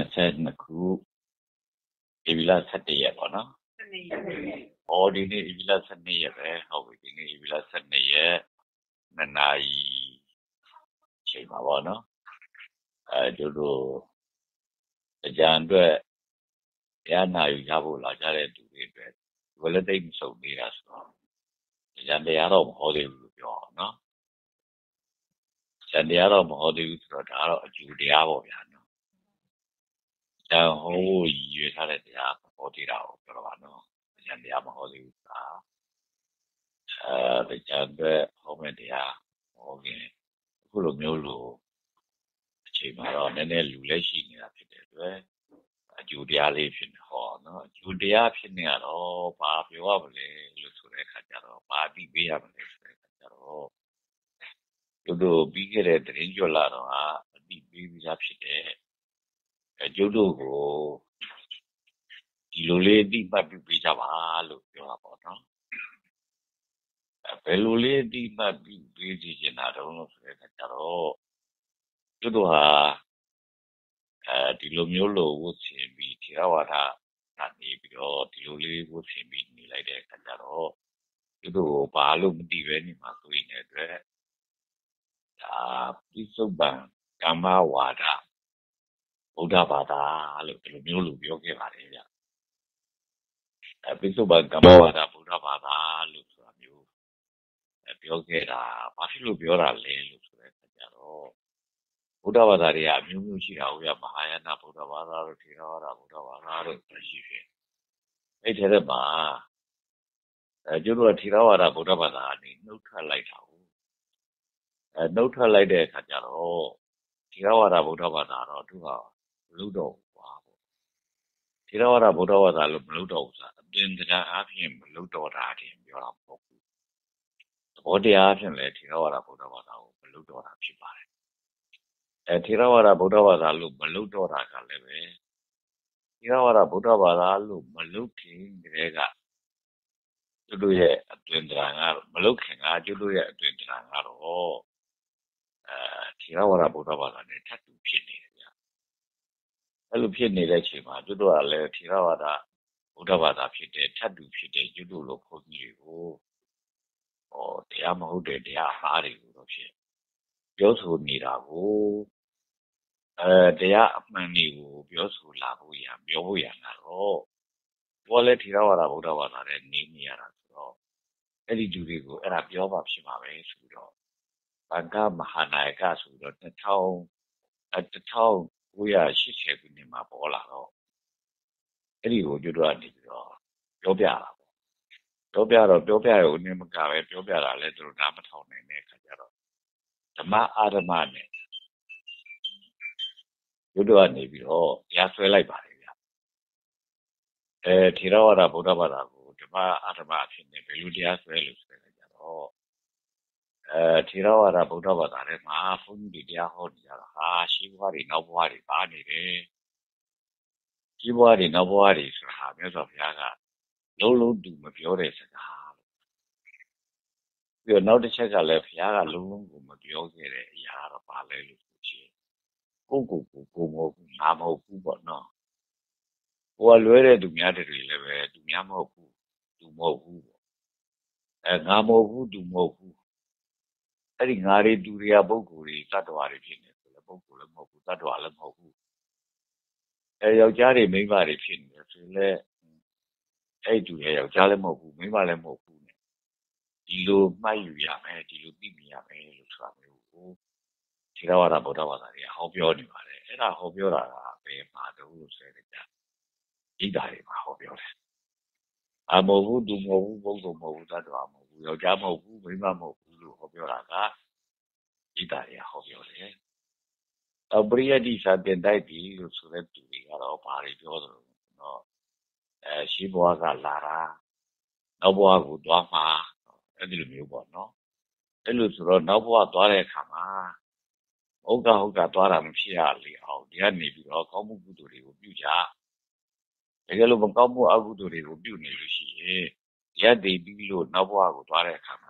2022ခုဧပြီလ17ရက်ပေါ့နော်12ရက်နေ့။အော်ဒီနေ့ဧပြီလ12ရက်ပဲဟုတ်ပြီဒီနေ့ဧပြီလ12ရက်2နာရီချိန်ပါပေါ့နော်။အဲတို့တို့အကြံအတွက်တရားနာယူကြဖို့လာကြတဲ့သူတွေအတွက်ဝလက်သိမ့်မစုံနေတာဆိုတော့အကြံတရားတော့မဟောသေးဘူးလို့ပြောအောင်နော်။အကြံတရားတော့မဟောသေးဘူးဆိုတော့ဒါကတော့အကျိုးတရားပေါ့ဗျာ နော်။အကြံဟောဖို့ရည်ရွယ်ထားတဲ့တရားမဟောသေးတာကိုပြောတော့ပါနော်။အကြံတရားမဟောသေးဘူးဆိုတာအဲအကြံအတွက်ဟောမယ့်တရားဟောခင်အခုလိုမျိုးလို့အချိန်မှာတော့နည်းနည်းလူလက်ရှိနေတာဖြစ်တဲ့အတွက်အကျိုးတရားလေးဖြစ်နေဟောနော်အကျိုးတရားဖြစ်နေရတော့ဘာပြောရမလဲလို့ဆိုတဲ့အခါကျတော့ဘာပြီးပေးရမလဲဆိုတဲ့အခါကျတော့တို့တို့ပြီးခဲ့တဲ့သတင်းကြွလာတော့အပြီးပေးပြီးသားဖြစ်တဲ့အဲ ကျုပ်တို့ကိုဒီလိုလေးအတိပတ်ပြီးပေးကြပါလို့ပြောတာပေါ့နော်အဲဘယ်လိုလေးအတိပတ်ပြီးပေးစီချင်တာတုံးလို့ဆိုတဲ့အခါကျတော့ကျုပ်တို့ဟာအဲဒီလိုမျိုးလို့ဝတ်ဆင်ပြီးထေရဝါဒကနေပြီးတော့ဒီလိုလေးဝတ်ဆင်ပြီးနေလိုက်တဲ့အခါကျတော့ကျုပ်တို့ဘာလို့မသိပဲနေမှာဆိုရင်လည်းအတွက်ဒါပြစ္ဆုတ်ပံကမ္မဝါဒ ဗုဒ္ဓဘာသာလို့ဒီလိုမျိုးလို့ပြောခဲ့ပါတယ်ဗျအဲပြစ္ဆုတ်ပံကမ္မဝါဒဗုဒ္ဓဘာသာလို့ဆိုတာမျိုးအဲပြောခဲ့တာဘာဖြစ်လို့ပြောတာလဲလို့ဆိုတဲ့အခါကျတော့ဗုဒ္ဓဘာသာတွေကအမျိုးမျိုးရှိတာဟုတ်ရမဟာယာနဗုဒ္ဓဘာသာတို့ထေရဝါဒဗုဒ္ဓဘာသာတို့ရှိဖြစ်အဲ့ထဲထဲမှာအဲကျတို့ကထေရဝါဒဗုဒ္ဓဘာသာကနေနှုတ်ထွက်လိုက်တာဟုတ်အဲနှုတ်ထွက်လိုက်တဲ့အခါကျတော့ထေရဝါဒဗုဒ္ဓဘာသာတော့သူက မလုပ်တော့ဘူးကွာပေါ့ထေရဝါဒဗုဒ္ဓဘာသာလို့မလုပ်တော့ဘူးဆိုတာအပြင်တရားအပြင်မလုပ်တော့တာတင်ပြောတာမဟုတ်ဘူးသဘောတရားအပြင်လည်းထေရဝါဒဗုဒ္ဓဘာသာကိုမလုပ်တော့တာဖြစ်ပါတယ်အဲထေရဝါဒဗုဒ္ဓဘာသာလို့မလုပ်တော့တာကလည်းပဲထေရဝါဒဗုဒ္ဓဘာသာလို့မလုပ်ခင်တည်းကသူတို့ရဲ့အတွင်တရားကတော့မလုပ်ခင်ကသူတို့ရဲ့အတွင်တရားကတော့အဲထေရဝါဒဗုဒ္ဓဘာသာနဲ့ထပ်တူဖြစ်နေတယ်ဗျ အဲ့လိုဖြစ်နေတဲ့အချိန်မှာသူတို့ကလည်းထေရဝါဒဗုဒ္ဓဘာသာဖြစ်တဲ့ထပ်တူဖြစ်တဲ့ကျွတ်တို့လိုခွန်ကြီးတွေကိုဟောတရားမဟုတ်တဲ့တရားအမှားတွေကိုတော့ဖြစ်ပြောဆိုနေတာကိုအဲတရားအမှန်တွေကိုပြောဆိုလာဖို့ရပြောဖို့ရတာတော့ဘောလဲထေရဝါဒဗုဒ္ဓဘာသာနဲ့နေနေရတာဆိုတော့အဲ့ဒီလူတွေကိုအဲ့ဒါပြောပါဖြစ်မှာပဲဆိုပြီးတော့ဘင်္ဂမဟာနာယကဆိုတော့2000အဲ 1980 ခုနှစ်မှာ ပေါ်လာတော့ အဲ့ဒီကိုကျွတ်တော့နေပြီးတော့ ပြောပြတာပေါ့ ပြောပြတော့ ပြောပြရုံနဲ့မကပဲပြောပြတာလဲသူတို့ နားမထောင်နိုင်တဲ့အခါကျတော့ ဓမ္မအာဓမ္မနဲ့ကျွတ်တော့နေပြီးတော့ တရားဆွဲလိုက်ပါတယ်ဗျအဲထေရဝါဒ ဗုဒ္ဓဘာသာကို ဓမ္မအာဓမ္မအဖြစ်နဲ့ ဘယ်လိုတရားဆွဲလို့ဆိုတဲ့ကြတော့ အဲထေရဝါဒဗုဒ္ဓဘာသာထဲမှာဘုန်းကြီးတွေတရားဟောနေကြတာဟာရှိဘွားတွေနောက်ဘွားတွေပါနေတယ်ရှိဘွားတွေနောက်ဘွားတွေဆိုတာဟာမြတ်စွာဘုရားကလုံးလုံးတူမပြောတဲ့စကားပြီးတော့နောက်တစ်ချက်ကလည်းဘုရားကလုံးလုံးကိုမပြောခဲ့တဲ့အရာတော့ပါလဲလို့ဆိုချင်ကိုကိုကိုကိုမဟုတ်ဘူးငါမဟုတ်ဘူးပေါ့နော်ဟိုကလွဲတဲ့သူများတွေလည်းပဲသူများမဟုတ်ဘူးသူမဟုတ်ဘူးပေါ့အဲငါမဟုတ်ဘူးသူမဟုတ်ဘူး အဲ့ဒီငါတွေသူတွေကပုဂ္ဂိုလ်တွေတ attva တွေဖြစ်နေတယ်ပုဂ္ဂိုလ်လည်းမဟုတ်ဘူး attva လည်းမဟုတ်ဘူးအဲယောက်ျားတွေမိန်းမတွေဖြစ်နေတယ်ဆိုလည်းအဲ့သူရဲ့ယောက်ျားလည်းမဟုတ်ဘူးမိန်းမလည်းမဟုတ်ဘူးဒီလိုမှတ်ယူရမယ်ဒီလိုသိမြင်ရမယ်လို့ဆိုတာမျိုးကိုထေရဝါဒဗုဒ္ဓဘာသာတွေကဟောပြောနေပါတယ်အဲ့ဒါဟောပြောတာကဘယ်မှာတုံးလို့ဆိုတဲ့ကြဣဒ္ဓာတွေမှာဟောပြောတယ်အမဟုတ်ဘူးသူမဟုတ်ဘူးဘုံမဟုတ်ဘူးတ attva မဟုတ်ဘူးယောက်ျားမဟုတ်ဘူးမိန်းမမဟုတ်ဘူး လို့ဟောပြောတာကဣဒ္ဓာတွေကဟောပြောတယ်အပရိယတိစာတင်တိုက်ပြီလို့ဆိုတဲ့သူတွေကတော့ဘာတွေပြောသလဲတော့အဲရှိဘွားကလာတာနောက်ဘွားကိုသွားမှာအဲ့ဒီလိုမျိုးပေါ့နော်အဲ့လိုဆိုတော့နောက်ဘဝသွားတဲ့အခါမှာဟုတ်ကဟုတ်ကသွားတာမဖြစ်ရလေအောင်ဒီကနေပြီးတော့ကောင်းမှုကုသိုလ်တွေကိုပြုကြတကယ်လို့မကောင်းမှုအကုသိုလ်တွေကိုပြုနေလို့ရှိရင်ရက်တည်ပြီးလို့နောက်ဘဝကိုသွားတဲ့အခါမှာဆိုတော့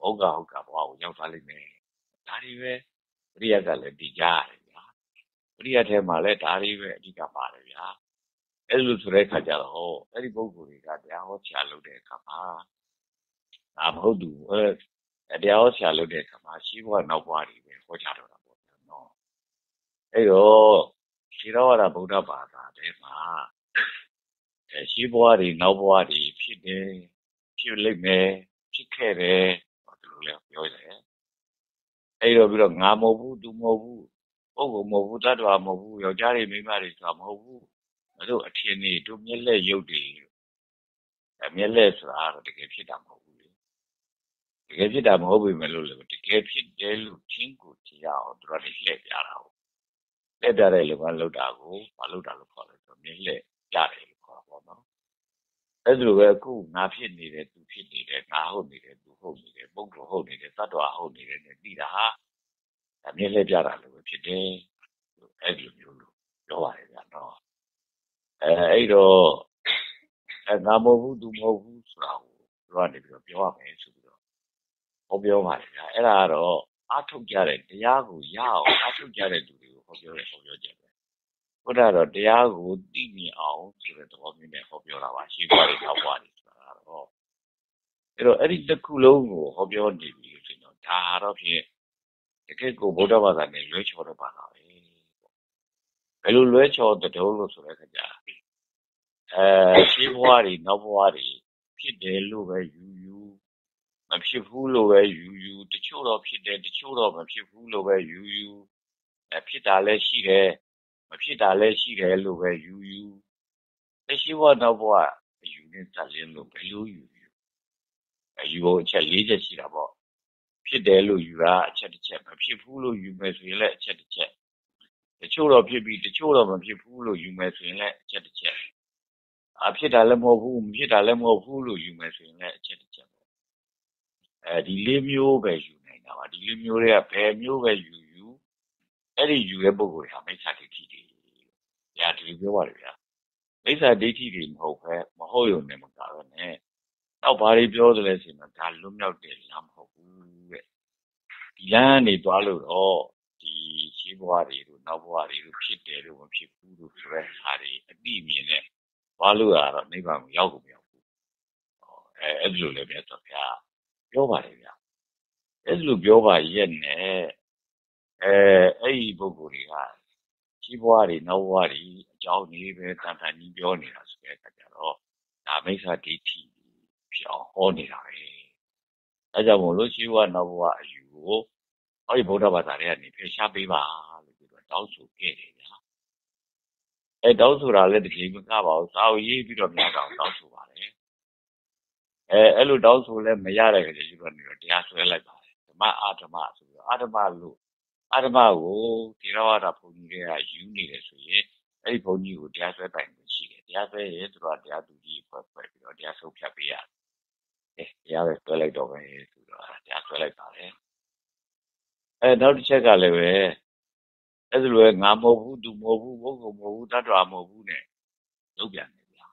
ဟုတ်ကဟုတ်ကဘဝကိုရောက်သွားလိမ့်မယ်ဒါတွေပဲပရိယတ်ကလည်းတည်ကြရတယ်ဗျာပရိယတ်ထဲမှာလည်းဒါတွေပဲအဓိကပါတယ်ဗျာအဲ့လိုဆိုတဲ့အခါကျတော့အဲ့ဒီပုဂ္ဂိုလ်တွေကတရားဟောဆရာလုပ်တဲ့အခါမှာဒါမဟုတ်သူအဲတရားဟောဆရာလုပ်တဲ့အခါမှာရှိဘဝနောက်ဘဝတွေပဲဟောကြတော့တာပေါ့ဗျာနော်အဲ့တော့ရှိတော်ဝါဒဗုဒ္ဓဘာသာထဲမှာအဲရှိဘဝတွေနောက်ဘဝတွေဖြစ်တယ်ဖြစ်လိမ့်မယ်ဖြစ်ခဲ့တယ် ဒီလိုလဲပြောရတယ်အဲ့တော့ပြီးတော့ငါမဟုတ်ဘူးသူမဟုတ်ဘူးပုဂ္ဂိုလ်မဟုတ်ဘူးတ attva မဟုတ်ဘူးယောက်ျားတွေမိန်းမတွေဆိုတာမဟုတ်ဘူးတို့အထင်တွေတို့မျက်လက်ရုပ်တွေအမျက်လက်ဆိုတာတော့တကယ်ဖြစ်တာမဟုတ်ဘူးလေတကယ်ဖြစ်တာမဟုတ်ပေမဲ့လို့လေတကယ်ဖြစ်တယ်လို့ချင်းကိုကြည့်ရအောင်တို့ရလှည့်ပြတာဟုတ်လက်ပြတဲ့လူကလောက်တာကိုမလောက်တာလို့ခေါ်တယ်ဆိုမျက်လက်ပြတယ်လို့ခေါ်တာပေါ့နော်အဲ့လိုပဲအခုငါဖြစ်နေတယ်သူဖြစ်နေတယ်ငါဟုတ်နေတယ်သူဟုတ်နေတယ်ပုဂ္ဂိုလ်ဟု တ်နေတယ်တ attva ဟုတ်နေတယ်နဲ့သိတာဟာအမြဲလဲပြတာလို့ပဲဖြစ်တယ်အဲ့လိုမျိုးလို့ပြောပါတယ်ဗျာနော်အဲအဲ့တော့အဲငါမဟုတ်ဘူးသူမဟုတ်ဘူးဆိုတာကိုသူကနေပြီးတော့ပြောရမယ်ဆိုပြီးတော့ဟောပြောပါတယ်ဗျာအဲ့ဒါကတော့အထုတ်ကြတဲ့တရားကိုရအောင်အထုတ်ကြတဲ့သူတွေကိုဟောပြောတယ်ဟောပြောကြတယ်ဘုရားတော့တရားကိုသိမြင်အောင်ဆိုတဲ့သဘောမျိုးနဲ့ဟောပြောတာပါရှိသွားတယ်တော့ပါတယ်ဆိုတာကတော့ အဲ့တော့အဲ့ဒီတစ်ခုလုံးကိုဟောပြောနေပြီဆိုတော့ဒါတော့ဖြင့်တကယ်ကိုဗုဒ္ဓဘာသာနဲ့လွဲချော်တဲ့ဘာသာပဲဘယ်လိုလွဲချော်တဲ့တုံးလို့ဆိုတဲ့ခါကျအဲရှင်းဘဝတွေနောက်ဘဝတွေဖြစ်တယ်လို့ပဲယူယူမဖြစ်ဘူးလို့ပဲယူယူတချို့တော့ဖြစ်တယ်တချို့တော့မဖြစ်ဘူးလို့ပဲယူယူအဲဖြစ်တာလည်းရှိတယ်မဖြစ်တာလည်းရှိတယ်လို့ပဲယူယူတရှိဘဝနောက်ဘဝယူနေတက်လင်းလို့ဘယ်လိုယူ ယူအယူအချက်၄ချက်ရှိတာပေါ့ဖြစ်တယ်လို့ယူတာအချက်တစ်ချက်မဖြစ်ဘူးလို့ယူမယ်ဆိုရင်လည်းအချက်တစ်ချက်တချို့တော့ဖြစ်ပြီးတချို့တော့မဖြစ်ဘူးလို့ယူမယ်ဆိုရင်လည်းအချက်တစ်ချက်အဖြစ်တာလည်းမဟုတ်ဘူးမဖြစ်တာလည်းမဟုတ်ဘူးလို့ယူမယ်ဆိုရင်လည်းအချက်တစ်ချက်ပေါ့အဲဒီလေးမျိုးပဲယူနိုင်တာပါဒီလေးမျိုးတွေကဘယ်မျိုးပဲယူယူအဲ့ဒီယူတဲ့ပုံကိုယ်ဟာမိစ္ဆာဒိဋ္ဌိတွေ။ညာဒီလိုပြောပါလေဗျာမိစ္ဆာဒိဋ္ဌိတွေမဟုတ်ပဲမဟုတ်ရုံနဲ့မကားပဲနဲ့ နောက် ဘာတွေပြောသလဲဆိုရင် ဒါ လွတ်မြောက်တယ်လမ်း မဟုတ်ဘူးတဲ့ ဒီလမ်းနေ သွားလို့တော့ဒီရှိဘဝတွေတို့ နောက်ဘဝတွေတို့ ဖြစ်တယ်လို့ မဖြစ်ဘူးလို့ ဆိုတဲ့ဟာတွေအတိအမြင်နဲ့ သွားလို့ရတော့ နိဗ္ဗာန်ကို ရောက်ကုန်မရောက်ဘူး အဲအဲ့ဒီလိုလည်း မြတ်စွာဘုရားပြောပါလေဗျာအဲ့ဒီလို ပြောပါရဲ့နဲ့ အဲအဲ့ဒီ ပုဂ္ဂိုလ်တွေက ရှိဘဝတွေ နောက်ဘဝတွေ အကြောင်းကြီးပဲ တန်တန်ကြီး ပြောနေတာ ဆိုတဲ့အခါကျတော့ ဒါ မိစ္ဆာဒိဋ္ဌိ ဖြစ်အောင်ဟောနေတာပဲအဲကြောင့်မို့လို့ရှိဘဝနောက်ဘဝအယူကိုဟောဒီဗုဒ္ဓဘာသာတွေကနေဖယ်ရှားပေးပါလို့ပြောတောင်းဆိုခဲ့တယ်ဗျာအဲတောင်းဆိုတာလည်းတကယ်မကပါဘူးစာအုပ်ရေးပြီးတော့များတော့တောင်းဆိုပါတယ်အဲအဲ့လိုတောင်းဆိုလဲမရတဲ့ခါကျယူတော့နေတော့တရားဆွဲလိုက်ပါတယ်ဓမ္မအာဓမ္မဆိုပြီးတော့အာဓမ္မလို့အာဓမ္မကိုဒီရဝါဒဘုန်းကြီးတွေကယူနေတယ်ဆိုရင်အဲ့ဒီဘုန်းကြီးကိုတရားဆွဲပိုင်ခွင့်ရှိတယ်တရားဆွဲရင်သူတို့ကတရားသူကြီးဖွဲ့ဖွဲ့ပြီးတော့တရားဆုံးဖြတ်ပေးရတယ် အဲတရားပဲဆွဲလိုက်တော့ပဲဆိုတော့တရားဆွဲလိုက်ပါတယ်အဲနောက်တစ်ချက်ကလည်းပဲအဲ့ဒါလိုငါမဟုတ်ဘူးသူမဟုတ်ဘူးဘုက္ခုမဟုတ်ဘူးတ attva မဟုတ်ဘူးနဲ့လုပ်ပြန်တယ်ဗျာ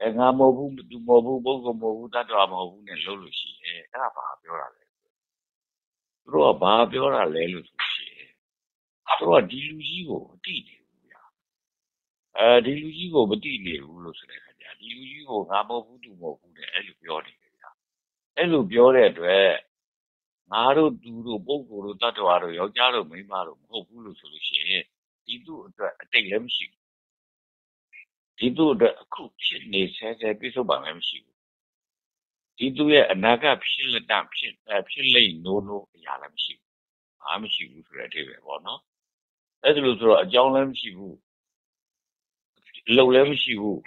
အဲငါမဟုတ်ဘူးသူမဟုတ်ဘူးဘုက္ခုမဟုတ်ဘူးတ attva မဟုတ်ဘူးနဲ့လုပ်လို့ရှိရဲ့အဲ့ဒါဘာပြောတာလဲသူတို့ကဘာပြောတာလဲလို့ဆိုရှိရဲ့သူတို့ကဒီလူကြီးကိုမသိနေဘူးဗျာအဲဒီလူကြီးကိုမသိနေဘူးလို့ဆိုတဲ့ခါကျဒီလူကြီးကိုငါမဟုတ်ဘူးသူမဟုတ်ဘူးနဲ့အဲ့လိုပြောနေတယ်ဗျာ အဲ့လိုပြောတဲ့အတွက်ငါတို့သူတို့ပုဂ္ဂိုလ်တို့တ attva တို့ယောက်ျားတို့မိန်းမတို့မဟုတ်ဘူးလို့ဆိုလို့ရှိရင်ဒီသူ့အတွက်အတိတ်လည်းမရှိဘူးဒီသူ့အတွက်အခုဖြစ်နေဆဲဆဲပြစ္ဆုတ်ပါလည်းမရှိဘူးဒီသူရဲ့အနာဂတ်ဖြစ်လက်တဖြစ်ဖြစ်လိမ့်နိုးနိုးအရာလည်းမရှိဘူးဘာမှမရှိဘူးဆိုတဲ့အထိပဲပေါ့နော်အဲ့ဒါလို့ဆိုတော့အကြောင်းလည်းမရှိဘူးအလုပ်လည်းမရှိဘူး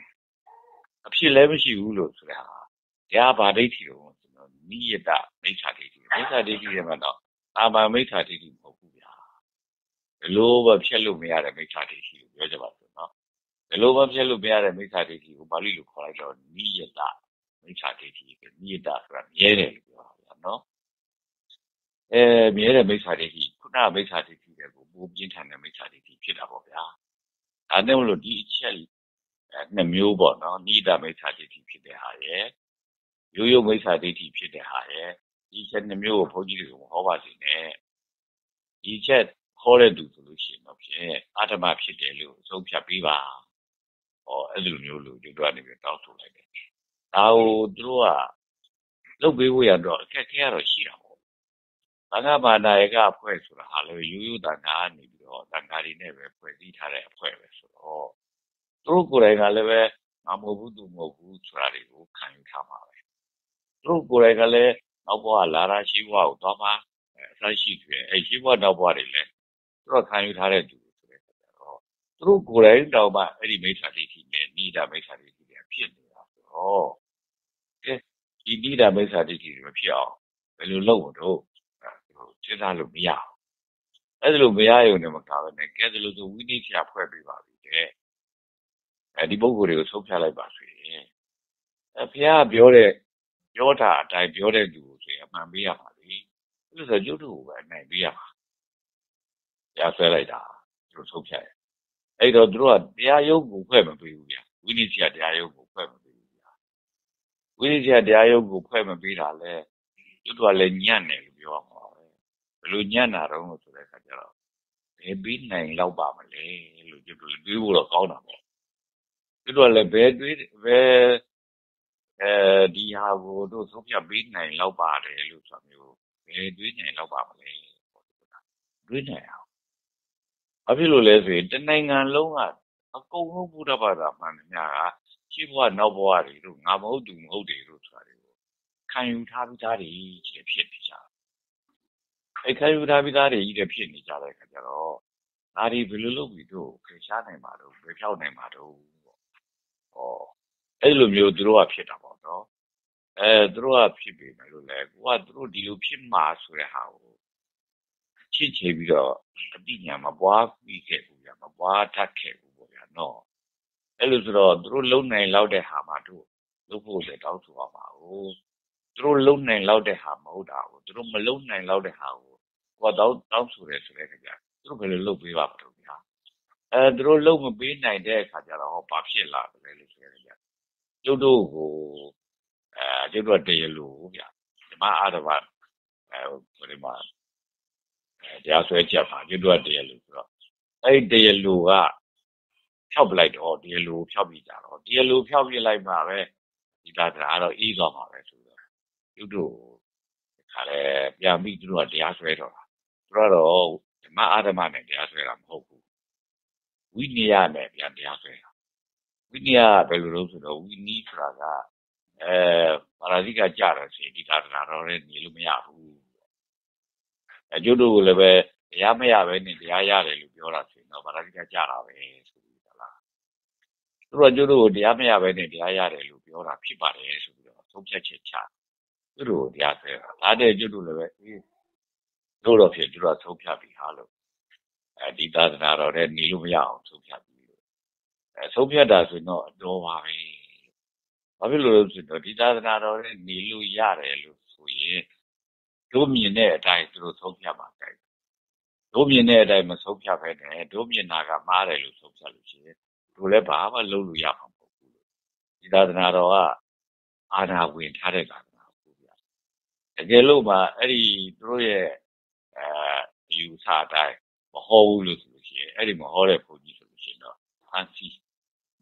အဖြစ်လည်းမရှိဘူးလို့ဆိုတာတရားဘာဒိဋ္ဌိတော့ကျွ န်တော်နိယတမိစ္ဆာဒိဋ္ဌိမိစ္ဆာဒိဋ္ဌိရဲ့မှာတော့အာမမိစ္ဆာဒိဋ္ဌိမဟုတ်ဘူးဗျာဘယ်လိုမှဖြတ်လို့မရတဲ့မိစ္ဆာဒိဋ္ဌိကိုပြောကြပါစို့နော်ဘယ်လိုမှဖြတ်လို့မရတဲ့မိစ္ဆာဒိဋ္ဌိကိုပါဠိလိုခေါ်လိုက်တော့နိယတမိစ္ဆာဒိဋ္ဌိကနိယတဆိုတာမြဲတယ်လို့ပြောတာဗျာနော်အဲမြဲတဲ့မိစ္ဆာဒိဋ္ဌိခုနမိစ္ဆာဒိဋ္ဌိတွေကိုပိုပြင်းထန်တဲ့မိစ္ဆာဒိဋ္ဌိဖြစ်တာပေါ့ဗျာဒါနဲ့မလို့ဒီအချက်နှစ်မျိုးပေါ့နော်နိဒမိစ္ဆာဒိဋ္ဌိဖြစ်တဲ့ဟာရယ် ရိုးရိုးမိစ္ဆာဒိဋ္ဌိဖြစ်တဲ့ဟာရယ်ဒီချက်နှစ်မျိုးကိုဘုန်းကြီးတွေကမဟောပါစေနဲ့ဒီချက်ဟခေါ်တဲ့သူဆိုလို့ရှိရင်တော့ဖြင့်အတ္တမဖြစ်တယ်လို့အဆုံးဖြတ်ပြီးပါဟောအဲ့လိုမျိုးလို့ကျတို့ကနေပြီးတောင်းဆိုလိုက်တယ်ဒါကိုသူတို့ကလုပ်ပေးဖို့ရတော့အခက်အခဲကတော့ရှိတာပေါ့ဘာသာဘာသာရေးကအဖွဲ့ဆိုတာဟာလေရိုးရိုးတန်ခါနေပြီးတော့တန်ခါတွေနဲ့ပဲဖွဲ့စည်းထားတဲ့အဖွဲ့ပဲဆိုတော့သူတို့ကိုယ်တိုင်ကလည်းပဲငါမဟုတ်ဘူးသူမဟုတ်ဘူးဆိုတာတွေကိုခံယူထားမှာပဲ သူတို့ကိုယ်တိုင်ကလည်းနောက်ဘဝလာရာရှိဘဝကိုသွားမှာအစရှိတယ်အဲရှိဘဝနောက်ဘဝတွေလည်းသူတို့ခံယူထားတဲ့သူဆိုတဲ့အခါကျတော့သူတို့ကိုယ်တိုင်တော့မှအဲ့ဒီမိစ္ဆာဒိဋ္ဌိနဲ့နိဒာမိစ္ဆာဒိဋ္ဌိတွေဖြစ်နေတာဆိုတော့ကဲဒီနိဒာမိစ္ဆာဒိဋ္ဌိတွေမဖြစ်အောင်ဘယ်လိုလုပ်မလို့စဉ်းစားလို့မရအောင်အဲ့ဒါလိုမရရုံနဲ့မကဘဲနဲ့ကဲဒါလို့ဆိုဝိနည်းဆရာဖွဲ့ပေးပါပြီတဲ့အဲဒီပုံကိုယ်တွေကိုဆုံးဖြတ်လိုက်ပါဆိုရင်အဖေကပြောတဲ့ ပြောတာအတိုင်းပြောတဲ့သူကိုဆိုရင်အမှန်ပေးရပါလေအဲ့လိုဆိုကျုပ်တို့ကိုပဲအနိုင်ပေးရပါရဆွဲလိုက်တာသူတို့ဆုံးဖြတ်ရအဲ့တော့သူတို့ကတရားရုံးကိုဖွဲ့မပေးဘူးဗျဝိနည်းဆရာတရားရုံးကိုဖွဲ့မပေးဘူးဗျဝိနည်းဆရာတရားရုံးကိုဖွဲ့မပေးတာလဲကျုပ်တို့ကလည်းညံ့တယ်လို့ပြောမှာပဲဘယ်လိုညံ့တာတော့ဆိုတဲ့အခါကျတော့ဘယ်ပြီးနိုင်လောက်ပါမလဲလို့ကျုပ်တို့တွေးဖို့တော့ကောင်းတာပေါ့ကျုပ်တို့ကလည်းဘယ်တွေးဘယ်အဲ ဒီဟာကိုတို့သုံးဖြတ်ပေးနိုင်လောက်ပါတယ်လို့ဆိုတာမျိုး ဘယ်တွေးနိုင်လောက်ပါမလဲတွေးနိုင်အောင်ဘာဖြစ်လို့လဲဆိုရင် တနိုင်ငံလုံးက အကုန်လုံးဘုရားဘာသာမှန်များကရှိဘဝ နောက်ဘဝတွေတို့ ငါမဟုတ်သူ မဟုတ်တယ်တို့ ဆိုတာတွေကို ခံယူထားပြီးသားတွေကြီးဖြစ်နေကြတယ်အဲခံယူထားပြီးသားတွေကြီးဖြစ်နေကြတဲ့အခါကျတော့ ဒါဒီဘယ်လိုလုပ်ပြီးတို့ခေရှားနိုင်မှာတော့ဘယ်ဖြောက်နိုင်မှာတော့ပေါ့ဟော အဲ့လိုမျိုးသူတို့ကဖြစ်တာပေါ့နော်အဲသူတို့ကဖြစ်ပြီမယ်လို့လဲကိုကသူတို့ဒီလိုဖြစ်မှာဆိုတဲ့ဟာကိုချစ်ချေပြီးတော့အတိညာမပွားပြီးခဲ့ဘူးဗျာမပွားတတ်ခဲ့ဘူးပေါ့ဗျာနော်အဲ့လိုဆိုတော့သူတို့လုံနိုင်လောက်တဲ့ဟာမှတို့လုပ်ဖို့လည်းတောင်းဆိုရမှာဟုတ်သူတို့လုံနိုင်လောက်တဲ့ဟာမဟုတ်တာကိုသူတို့မလုံနိုင်လောက်တဲ့ဟာကိုကိုကတောင်းတောင်းဆိုရဲဆိုတဲ့ခါကျသူတို့ဘယ်လိုလုပ်ပေးပါမလို့ဗျာအဲသူတို့လုံမပေးနိုင်တဲ့အခါကျတော့ဟောဘာဖြစ်လာတယ်လဲဆိုတဲ့ခါ ကျကျုပ်တို့ကိုအဲကျုပ်တို့တရားလို့ဗျာဒီမှာအားတော့အဲဒီမှာတရားဆွဲချက်ပါကျွတ်တော့တရားလူဆိုတော့အဲ့ဒီတရားလူကဖြောက်ပလိုက်တော့တရားလူဖြောက်ပြကြတော့တရားလူဖြောက်ပြလိုက်မှာပဲဒီသာသနာတော့အေးသွားမှာပဲဆိုတော့ကျွတ်တို့ခါလဲပြန်ပြီးသူတို့ကတရားဆွဲတော့တာသူတို့တော့ဓမ္မအာဓမ္မနဲ့တရားဆွဲတာမဟုတ်ဘူးဝိနည်းနဲ့ပြန်တရားဆွဲတာ ဝိနည်းကဘယ်လိုလုပ်ဆိုတော့ဝိနည်းဆိုတာကအဲပါရာဇိကကြတော့စီဒီသာသနာတော်နဲ့နေလို့မရဘူးအကျိုးတို့လည်းပဲတရားမရပဲနဲ့တရားရတယ်လို့ပြောတာဆိုရင်တော့ဗာရာတိကကြတာပဲဆိုပြီးသလားသူတို့အကျိုးတို့ကိုတရားမရပဲနဲ့တရားရတယ်လို့ပြောတာဖြစ်ပါတယ်ဆိုပြီးတော့သုံးဖြတ်ချက်ချသူတို့တရားဆဲတာဒါတဲ့အကျိုးတို့လည်းပဲအေးတို့တော့ဖြစ်သူတို့ကသုံးဖြတ်ပြီးဟာလို့အဲဒီသာသနာတော်နဲ့နေလို့မရအောင်သုံးဖြတ်ပြီး အဲသုံးဖြတ်တာဆိုရင်တော့အတော်ပါပဲဘာဖြစ်လို့လဲဆိုတော့ဒီသာသနာတော်နဲ့နေလို့ရတယ်လို့ဆိုရင်တို့မြင်တဲ့အတိုင်းသူတို့ဆုံးဖြတ်ပါတိုက်တို့မြင်တဲ့အတိုင်းမဆုံးဖြတ်ပဲနဲ့တို့မြင်တာကမှားတယ်လို့ဆုံးဖြတ်လို့ရှိရင်တို့လည်းဘာမှလုပ်လို့ရမှာမဟုတ်ဘူးလို့ဒီသာသနာတော်ကအာနာဝင်ထားတဲ့သာသနာကိုပြတကယ်လို့မှအဲ့ဒီတို့ရဲ့အဲယူဆတိုင်းမဟောဘူးလို့ဆိုလို့ရှိရင်အဲ့ဒီမဟောတဲ့ဘုန်းကြီးဆိုလို့ရှိရင်တော့ဖန်စီ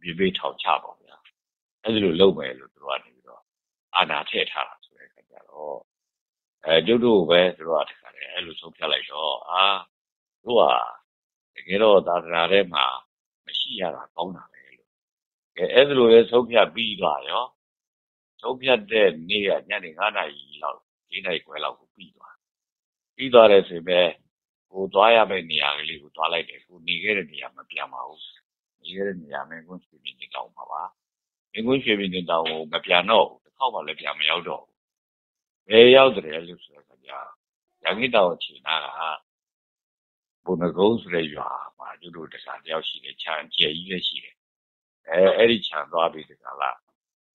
ပြေပြေထောင်ချပါဗျာအဲ့ဒီလိုလုပ်မယ်လို့တို့ကနေပြီးတော့အာနာထည့်ထားတာဆိုတဲ့အခါကျတော့အဲကျုပ်တို့ပဲသူတို့ကတခါလေအဲ့လိုဆုံးဖြတ်လိုက်တော့အာတို့ကတကယ်တော့သာသနာထဲမှာမရှိရတာကောင်းတာပဲလို့ကဲအဲ့လိုလေဆုံးဖြတ်ပြီးသွားရောဆုံးဖြတ်တဲ့နေ့ကညနေ9နာရီလောက်၄နာရီခွဲလောက်ကိုပြီးသွားပြီးသွားတယ်ဆိုရင်ကိုသွားရမယ့်နေရာကလေးကိုသွားလိုက်တယ်ကိုနေခဲ့တဲ့နေရာမပြန်ပါဘူး နေခဲ့တဲ့နေရာမင်းကွန်းရွှေပြည်နေတောင်းပါပါမင်းကွန်းရွှေပြည်နေတောင်းကိုမပြန်တော့ဘူးတစ်ခေါက်မှလည်းပြန်မရောက်တော့ဘူးဘယ်ရောက်တယ်လို့ဆိုတော့ကြာရန်ကြီးတောင်ချီနာကဘုံငကုန်းဆိုတဲ့ရွာမှာကျတို့တစားတယောက်ရှိတယ်ခြံကျဲကြီးလည်းရှိတယ်အဲအဲ့ဒီခြံသွားပြီးတကလား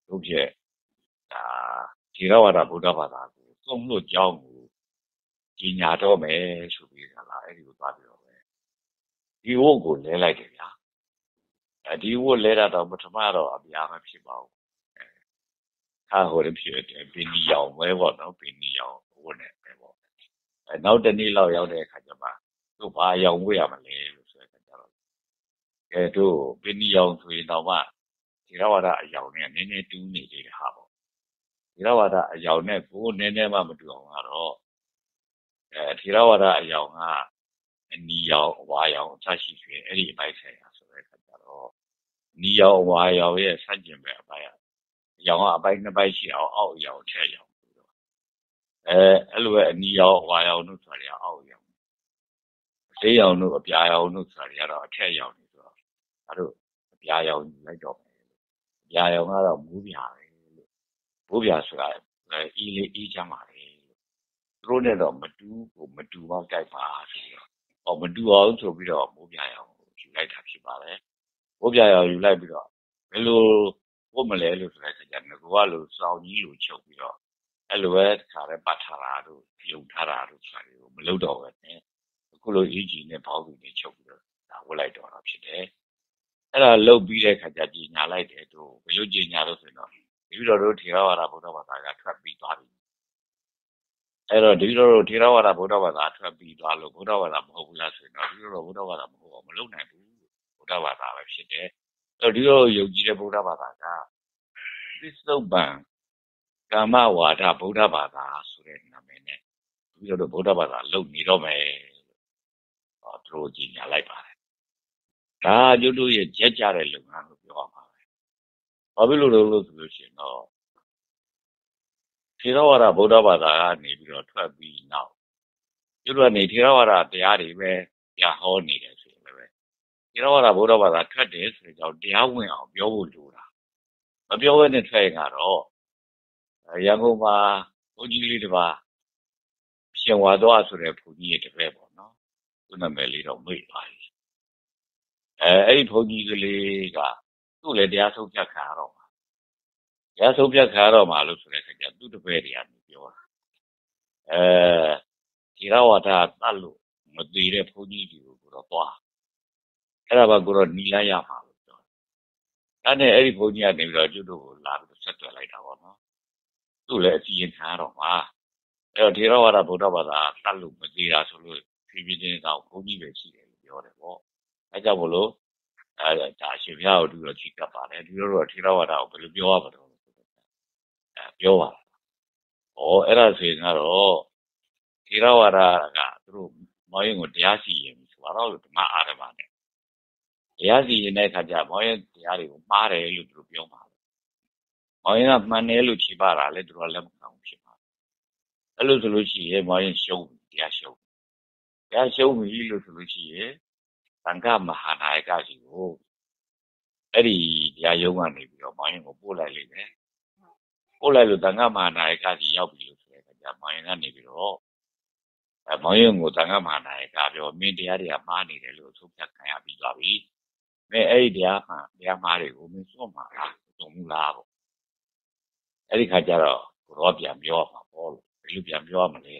တို့ပြည့်ဒါဒီရဝါဒဗုဒ္ဓဘာသာကိုသုံးလို့ကြောင်းကိုကြီးညာတော့မယ်ဆိုပြီးကလားအဲ့ဒီကိုသွားပြီးတော့ပဲဒီဝုတ်ကိုလဲလိုက်တယ်ဗျာအဲ ဒီဝတ်လဲတာတော့ပထမတော့အများမဖြစ်ပါဘူးခါဟိုလည်းဖြစ်တယ်ပင်ဒီရောင်ပဲပေါ့နော်ပင်ဒီရောင်ဝတ်နေပဲပေါ့အဲနောက်တနေ့လောက်ရောက်တဲ့အခါကျမှသူ့ဘာရောင်ဝတ်ရမလဲလို့ဆိုတဲ့အခါကျတော့ကဲတို့ပင်ဒီရောင်ဆိုရင်တော့မှဒီရဝါဒအယောင်နဲ့နည်းနည်းတူးနေသေးတယ်ဟာပေါ့ဒီရဝါဒအယောင်နဲ့ဘိုးနည်းနည်းမှမတူအောင်ကတော့အဲဒီရဝါဒအယောင်ကအနီရောင်အဝါရောင်အစရှိဖြစ်အဲ့ဒီအပိုင်းဆိုင်ရာ နီရောင်အဝါရောင်ရဲ့ဆန့်ကျင်ဘက်အပိုင်းအယောင်ကအပိုင်းနှစ်ပိုင်းရှိအောင်အောက်အယောင်ထက်ရောင်အဲအဲ့လိုပဲအနီရောင်အဝါရောင်တို့ဆိုတာတွေအောက်ရောင်ဆေးရောင်တို့အပြာရောင်တို့ဆိုတာတွေကတော့အထက်ရောင်တွေဆိုတော့အဲတို့အပြာရောင်လိုက်တော့မယ်အပြာရောင်ကတော့မူးပြာပဲလို့မူးပြာဆိုတာအီးလေးအီးချမ်းပါလေသူတို့နဲ့တော့မတူကိုမတူတော့ကြိုက်ပါဆိုတော့ဟောမတူအောင်ဆိုပြီးတော့မူးပြာရောင်ကိုယူလိုက်တာဖြစ်ပါတ ယ်မူးပြာရောင်ယူလိုက်ပြီးတော့ဘယ်လိုပို့မလဲလို့ဆိုတဲ့အခါကျငကွာလို့စောင်းကြီးလို့ချုပ်ပြီးတော့အဲ့လိုပဲတခါတည်းပတ်ထားတာတို့ပြုံထားတာတို့ဆိုတာတွေကိုမလုပ်တော့ပဲနဲ့အခုလို EG နဲ့ဘောက်ပြီးနေချုပ်ပြီးတော့ဒါဝတ်လိုက်တော့တာဖြစ်တယ်အဲ့ဒါလုတ်ပြီးတဲ့ခါကျကြီးညာလိုက်တယ်တို့ဘယုတ်ကြီးညာလို့ဆိုတော့ဒီလိုတို့ထေရဝါဒဗုဒ္ဓဘာသာကထွက်ပြီးသွားပြီအဲ့တော့ဒီလိုတို့ထေရဝါဒဗုဒ္ဓဘာသာထွက်ပြီးသွားလို့ဗုဒ္ဓဘာသာမဟုတ်ဘူးလားဆိုတော့ဒီလိုတော့ဗုဒ္ဓဘာသာမဟုတ်အောင်မလုပ်နိုင်ဘူးဗု ဒ္ဓဘာသာပဲဖြစ်တယ်အဲ့ဒီလိုယုံကြည်တဲ့ဗုဒ္ဓဘာသာကသစ္စုပ္ပန်ကာမဝါဒဗုဒ္ဓဘာသာဆိုတဲ့နာမည်နဲ့ပြီးတော့ဗုဒ္ဓဘာသာလုံနေတော့မယ်လို့သူတို့ကြီးညာလိုက်ပါတယ်။ဒါကျွတ်တို့ရဲ့ကြက်ကြတဲ့လုပ်ငန်းလို့ပြောရမှာပဲ။ဘာဖြစ်လို့လဲလို့ဆိုလို့ရှိရင်တော့ထေရဝါဒဗုဒ္ဓဘာသာကနေပြီးတော့ထွက်ပြီးနောက်ကျွတ်တို့ကနေထေရဝါဒတရားတွေပဲပြဟောနေတယ်ဆိုရင်လည်း ထေရဝါဒဗုဒ္ဓဘာသာထွက်တယ်ဆိုတော့တရားဝင်အောင်ပြောဖို့လိုတာ။မပြောဘဲနဲ့ထွက်ရင်ကတော့ရန်ကုန်မှာဘုန်းကြီးလေးတစ်ပါးရှင်ဝါသွားဆိုတဲ့ဘုန်းကြီးရဲ့တပည့်ပေါ့နော်သူ့နာမည်လေးတော့မေ့ပါပြီအဲအဲ့ဒီဘုန်းကြီးကလေးကသူ့လည်းတရားဆုံးဖြတ်ခံရတော့မှာတရားဆုံးဖြတ်ခံရတော့မှာလို့ဆိုတဲ့အခါကျသူ့တပည့်တွေကနေပြောတာအဲဒီရဝါဒတတ်လို့မသေးတဲ့ဘုန်းကြီးတွေကိုတော့သွား အဲ့ဒါပါကိုတော့နီလာရမှာလို့ပြောတယ်အဲ့နဲ့အဲ့ဒီဘုန်းကြီးကနေပြီးတော့ကျွတ်တို့ကိုလာပြီးဆက်သွယ်လိုက်တာပေါ့နော်သူ့လည်းအစီရင်ခံရတော့မှာအဲ့တော့ဒီရဝါဒဗုဒ္ဓဘာသာတတ်လို့မသေးတာဆိုလို့ဖြည်းဖြည်းချင်းတော့ဘုန်းကြီးပဲရှိတယ်လို့ပြောတယ်ပေါ့အဲကြောင့်မလို့အဲဒါရှင်ဘုရားကိုတူတော့ချိကပ်ပါတယ်ဒီလိုတော့ထေရဝါဒကိုဘယ်လိုပြောရမလဲအဲပြောပါဩအဲ့ဒါဆိုရင်ကတော့ထေရဝါဒကသူတို့မောင်ရင်ကိုတရားစီရင်ဆိုတော့ဓမ္မအာရမနဲ့ တရားစီရင်တဲ့အခါကျမောင်ရင်တရားတွေကိုမှားတယ်လို့သူတို့ပြောမှာမောင်ရင်ကမှန်တယ်လို့ဖြေပါတာလေသူတို့လက်မခံဘူးဖြစ်ပါအဲ့လိုဆိုလို့ရှိရင်မောင်ရင်ရှုံးတရားရှုံးတရားရှုံးပြီလို့ဆိုလို့ရှိရင်သံဃမဟာနာယကကြီးကိုအဲ့ဒီတရားရုံးကနေပြီးတော့မောင်ရင်ကိုပို့လိုက်လိမ့်မယ်ပို့လိုက်လို့သံဃမဟာနာယကကြီးရောက်ပြီလို့ဆိုတဲ့အခါကျမောင်ရင်ကနေပြီးတော့အဲမောင်ရင်ကိုသံဃမဟာနာယကပြောမင်းတရားတွေကမှားနေတယ်လို့သုံးဖြတ်ခံရပြီးသွားပြီ မင်းအဲ့ဒီတရားမှာတရားမှားတွေကိုမင်းစွန့်မှာလားသုံးမှုလားပေါ့အဲ့ဒီခါကျတော့ကိုတော့ပြန်ပြောမှာပေါ့လို့ဘယ်လိုပြန်ပြောရမလဲ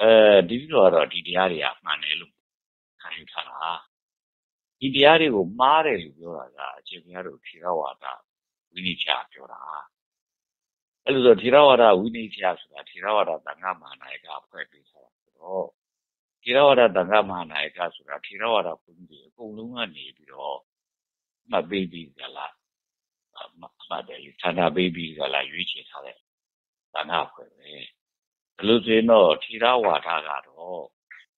အဲဒီလိုတော့ဒီတရားတွေကမှန်တယ်လို့ခံယူထားတာဒီတရားတွေကိုမှားတယ်လို့ပြောတာကအရှင်ဘုရားတို့ထေရဝါဒဝိနည်းချပြောတာအဲ့လိုဆိုထေရဝါဒဝိနည်းချဆိုတာထေရဝါဒသံဃာမဟာနာယကအဖွဲ့ပြီးဆိုတာဆိုတော့ ထေရဝါဒသံဃာမဟာနာယကဆိုတာထေရဝါဒဘုန်းကြီးအကုန်လုံးကနေပြီးတော့မှတ်ပေးပြီးကြလားမှတ်တယ်ဌာနပေးပြီးကြလားရွေးချယ်ထားတဲ့သံဃာအဖွဲ့ပဲဘလို့ဆိုရင်တော့ထေရဝါဒကတော့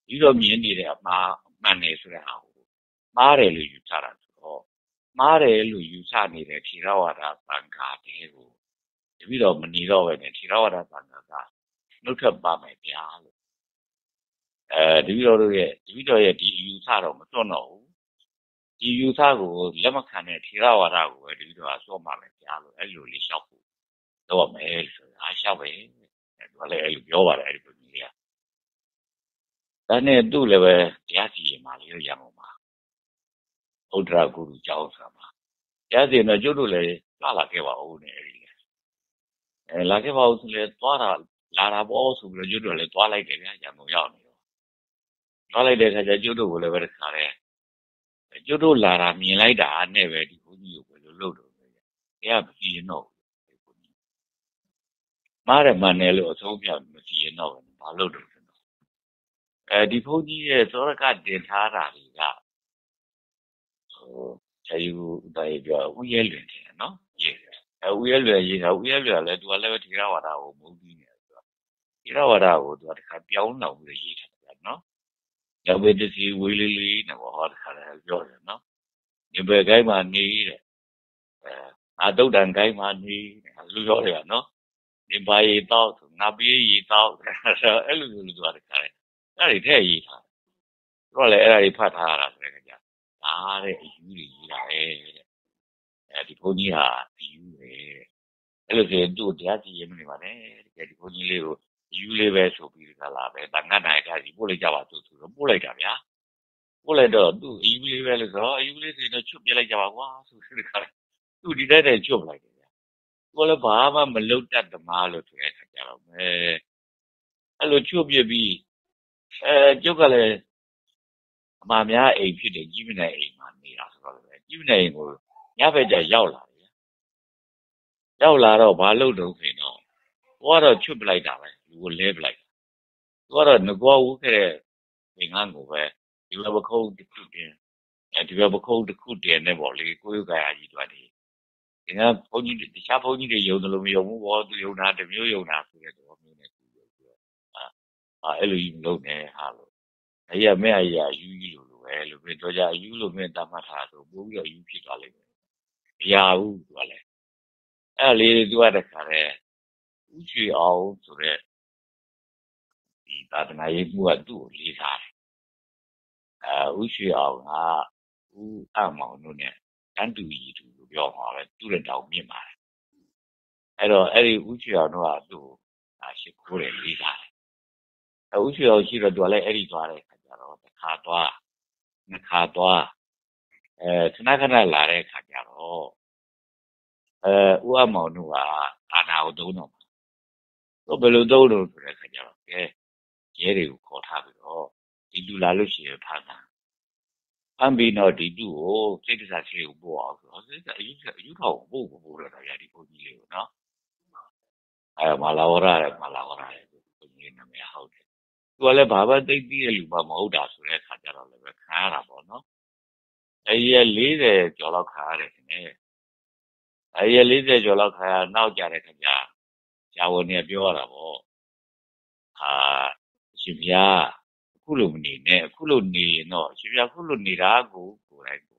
ဒီတော့မြင်နေတဲ့အမှားမှန်တယ်ဆိုတဲ့ဟာကိုမှားတယ်လို့ယူဆတာဆိုတော့မှားတယ်လို့ယူဆနေတဲ့ထေရဝါဒသံဃာတွေကိုတပိတော့မနေတော့ပဲနဲ့ထေရဝါဒသံဃာကနှုတ်ထွက်ပါမယ်ဗျာလို့ အဲဒီပိတော့ရဲ့ဒီပိတော့ရဲ့ဒီယူဆတော့မစွန့်တော့ဘူးဒီယူဆကိုလက်မခံတဲ့ထေရဝါဒကိုပဲဒီပိတော့ကစွန့်ပါမယ်ဗျာလို့အဲ့လိုလေးလျှောက်ဖို့တော့မယ်ဆိုအားလျှောက်ပဲသူကလည်းအဲ့လိုပြောပါတယ်အဲ့ဒီပုံကြီးကဒါနဲ့သူ့လည်းပဲတရားစီရင်ပါလေရအောင်ပါဥဒ္ဒရာဂုရုကျောင်းဆိုတာမှာတရားစီရင်တော့ကျုပ်တို့လည်းလာလာခဲ့ပါဦးနဲ့အဲ့ဒီလေအဲလာခဲ့ပါဦးဆိုလေသွားတာလာတာပေါ့ဆိုပြီးတော့ကျုပ်တို့လည်းသွားလိုက်တယ်ဗျာရံကုန်ရောက်နေတော့ သွားလိုက်တဲ့အခါကျကျုပ်တို့ကိုလည်းပဲတခါတည်းကျုပ်တို့လာတာမြင်လိုက်တာနဲ့ပဲဒီဘုန်းကြီးကိုဘယ်လိုလုပ်တော့လဲတရားမစီရင်တော့မားတယ်မှန်တယ်လို့အဆုံးဖြတ်မစီရင်တော့ဘာလို့တော့အဲဒီဘုန်းကြီးရဲ့သောရကတင်ထားတာတွေကဟိုခြေယူတိုင်းပြောဥရဲလွင်တယ်နော်ရေးအဲဥရဲလွင်ရေးတာဥရဲလွင်လည်းသူကလည်းထေရဝါဒကိုမဟုတ်ဘူးနေတယ်သူကထေရဝါဒကိုသူကတခါပြောင်းလောင်ပြီးရေးထားတယ်နော် ရောက်ပဲတစီဝေးလေးလေးနဲ့ဟောတခါလည်းပြောတယ်နော်ဒီဘက်ကိုင်းမှာနေတဲ့အဲအတုတ်တန်ကိုင်းမှာနေလူပြောတယ်နော်ဒီပါရီတော့ငါပြေးရီတော့အဲ့လိုလိုသူကတခါလေအဲ့ဒီထည့်ရေးထားတော့လေအဲ့ဒါတွေဖတ်ထားရတာဆိုတဲ့ကြဒါတဲ့အယူတွေရေးတာပဲတဲ့အဲဒီဘုန်းကြီးဟာဒီယူပဲအဲ့လိုဆိုရင်သူ့တရားကြည့်ရင်မနေပါနဲ့တကယ်ဒီဘုန်းကြီးလေးကို ယူလေးပဲဆိုပြီးကြလားပဲတန်ခတ်နိုင်တာကြီးပို့လိုက်ကြပါသူဆိုတော့ပို့လိုက်တာဗျာပို့လိုက်တော့သူ့အယူလေးပဲလို့ဆိုတော့အယူလေးဆိုရင်တော့ချွတ်ပြလိုက်ကြပါကွာဆိုပြီးကြတယ်သူဒီတဲ့တဲ့ချွတ်လိုက်တယ်ဗျာကိုလည်းဘာမှမလုပ်တတ်သမားလို့ဆိုတဲ့အခါကျတော့အဲအဲ့လိုချွတ်ပြပြီးအဲကျုပ်ကလည်းအမှားများအိမ်ဖြစ်တယ်ကြီးမနေအိမ်မှာနေတာဆိုတော့လည်းကြီးမနေအိမ်ကိုညဘက်ကျရောက်လာတယ်ရောက်လာတော့ဘာလုပ်တော့ဆိုရင်တော့ကိုကတော့ချွတ်ပလိုက်တာပဲ လူကိုလဲပလိုက်သူကတော့ငကောဝုခဲ့တဲ့ငင်္ဂန်းကိုပဲဒီဘက်ပခုံးတစ်ခုတင်အဲဒီဘက်ပခုံးတစ်ခုတင်နေပေါ့လေကိုရုပ်ကာယကြီးတွားတယ်ဒီကဘုန်းကြီးတခြားဘုန်းကြီးတွေယုံတယ်လို့မယုံဘူးဘောသူယုံတာတစ်မျိုးယုံတာဆိုတဲ့သဘောမျိုးနဲ့သူယုံပြီးတော့အာအဲ့လိုကြီးမလုပ်နဲ့ဟာလို့အဲ့ရမဲ့အရာယူကြီးလို့လို့ပဲလို့ပြောကြအယူလို့မင်းတတ်မှတ်ထားဆိုပို့ပြီးတော့ယူဖြစ်သွားလိမ့်မယ်မရဘူးသူကလည်းအဲ့လေးသူကတခါလဲဥချီအောင်ဆိုတဲ့ဒီ သာသနာရေးမှုကသူ့ကိုလေးစားတယ်အဲဥချီအောင်ကဥအမောင်တို့ ਨੇ တန်တူကြီးသူလို့ပြောမှာပဲသူ့တဲ့တောင်မြင့်ပါတယ်အဲ့တော့အဲ့ဒီဥချီအောင်တို့ကသူ့ကိုအရှိခိုးတယ်လေးစားတယ်အဲဥချီအောင်ရှိတော့သူကလည်းအဲ့ဒီသွားတဲ့ခါကျတော့တစ်ခါသွားနှစ်ခါသွားအဲခဏခဏလာတဲ့ခါကျတော့အဲဥအမောင်တို့ကအာနာကိုတုံးတော့တော့ဘယ်လိုတုံးလို့ဆိုတဲ့ခါကျတော့ကဲ ရဲတွေကိုခေါ်ထားပြီးတော့ဒီလူလာလို့ရှိရင်ဖမ်းတာဖမ်းပြီးတော့ဒီတူကိုစိတ်တစားရှိကိုပို့အောင်ဆိုတော့စိတ်ကအယူအယူထောက်ပို့ပို့ပို့တော့ဗျာဒီပုံကြီးလေးကိုနော်အဲမလာဝရရမလာဝရရပုံကြီးနာမည်ဟုတ်တယ်သူကလည်းဘာပဲသိသိတဲ့လူမှမဟုတ်တာဆိုတဲ့ခါကျတော့လည်းပဲခံရတာပေါ့နော်အဲဒီက40ကျော်လောက်ခံရတယ်ခင်ဗျအဲဒီက40ကျော်လောက်ခံရနောက်ကြတဲ့ခါကျဂျာဝန်เนี่ยပြောရတာပေါ့အာ ရှင်ဗျာအခုလိုမနေနဲ့အခုလိုနေရင်တော့ရှင်ဗျာအခုလိုနေတာကိုကိုယ်တိုင်က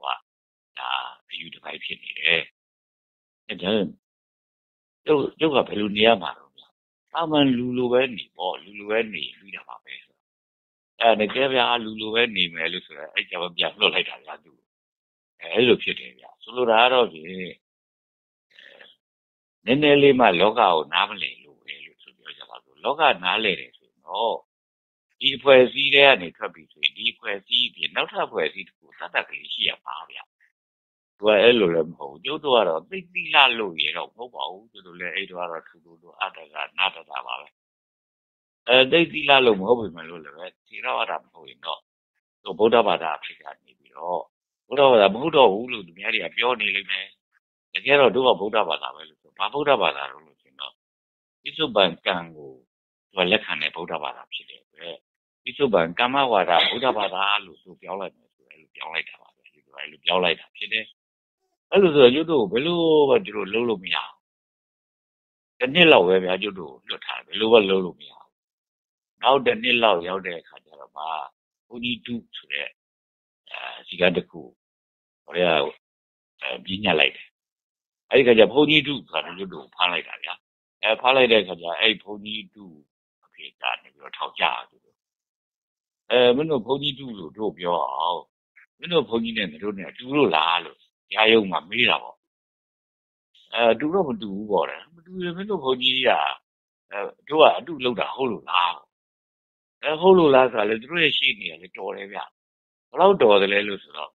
ဒါအယူတစ်ပိုင်းဖြစ်နေတယ်အဲဒါကျုပ်ကျုပ်ကဘယ်လိုနေရမှာတော့ဗျာအမှန်လူလိုပဲနေပေါ့လူလိုပဲနေပြီးတာပါပဲဆိုအဲတကယ်ဗျာလူလိုပဲနေမယ်လို့ဆိုတော့အဲ့ကြပါပြန်လွတ်လိုက်တာဗျာသူအဲလိုဖြစ်တယ်ဗျာဆိုလိုတာကတော့ဒီနည်းနည်းလေးမှလောကကိုနားမလည်လို့ပဲလို့ဆိုပြောကြပါစို့လောကနားလည်တယ်ဆိုတော့ ဒီအဖွဲ့အစည်းတွေကနေထွက်ပြီးဆိုရင်ဒီအဖွဲ့အစည်းပြင်နောက်ထပ်အဖွဲ့အစည်းတစ်ခုသတ်တက်ကလေးရှိရပါဗျာသူကအဲ့လိုလည်းမဟုတ်ဘူးကျုပ်တို့ကတော့သိသိလာလို့ရတော့မဟုတ်ပါဘူးကျုပ်တို့လည်းအဲ့တော့ကတော့ထူထူတို့အတ္တကနာတတာပါပဲအဲသိသိလာလို့မဟုတ်ပြီမလို့လည်းပဲဒီတော့အတာမဟုတ်ရင်တော့သူဗုဒ္ဓဘာသာအဖြစ်ကနေပြီးတော့ဗုဒ္ဓဘာသာမဟုတ်တော့ဘူးလို့သူများတွေကပြောနေလိမ့်မယ်တကယ်တော့တို့ကဗုဒ္ဓဘာသာပဲလို့ဆိုဘာဗုဒ္ဓဘာသာလို့လို့ဆိုတော့ဣသုပံကံကိုသူကလက်ခံတဲ့ဗုဒ္ဓဘာသာဖြစ်တယ်ပဲ ဣသုပံကမ္မဝါဒဗုဒ္ဓဘာသာလို့သူပြောလိုက်မယ်ဆိုရင်လို့ပြောလိုက်တာပါပဲဒီလိုအဲ့လိုပြောလိုက်တာဖြစ်တယ်အဲ့လိုဆိုတော့ကျွတ်တို့ဘယ်လိုပဲဒီလိုလုံးလို့မရအောင်တနည်းလောက်ပဲဗျာကျွတ်တို့လွတ်ထားဘယ်လိုပဲလုံးလို့မရအောင်နောက်တနည်းလောက်ရောက်တဲ့အခါကျတော့မှဘုန်းကြီးတုဆိုတဲ့အဲစီကတခုဟိုရအဲပြညတ်လိုက်တယ်အဲ့ဒီခါကျဘုန်းကြီးတုဆိုတာကျွတ်တို့ဖမ်းလိုက်တာဗျာအဲဖမ်းလိုက်တဲ့ခါကျအဲ့ဘုန်းကြီးတုအဖေကနေပြီးတော့ထောက်ကြတယ် အဲမင်းတို့ဘုန်းကြီးတုလို့တို့ပြောအောင်မင်းတို့ဘုန်းကြီးနဲ့မတို့နဲ့အတူလို့လားလို့ရာယုံမှာမေးတာပေါ့အဲတူတော့မတူဘူးပေါ့တယ်မတူရင်မင်းတို့ဘုန်းကြီးကအဲတို့ကအတူလောက်တာဟုတ်လို့လားအဲဟုတ်လို့လားဆိုတာလေသူတို့ရဲ့ရှိနေတယ်လေတော်တယ်ဗျဘလောက်တော်တယ်လဲလို့ဆိုတော့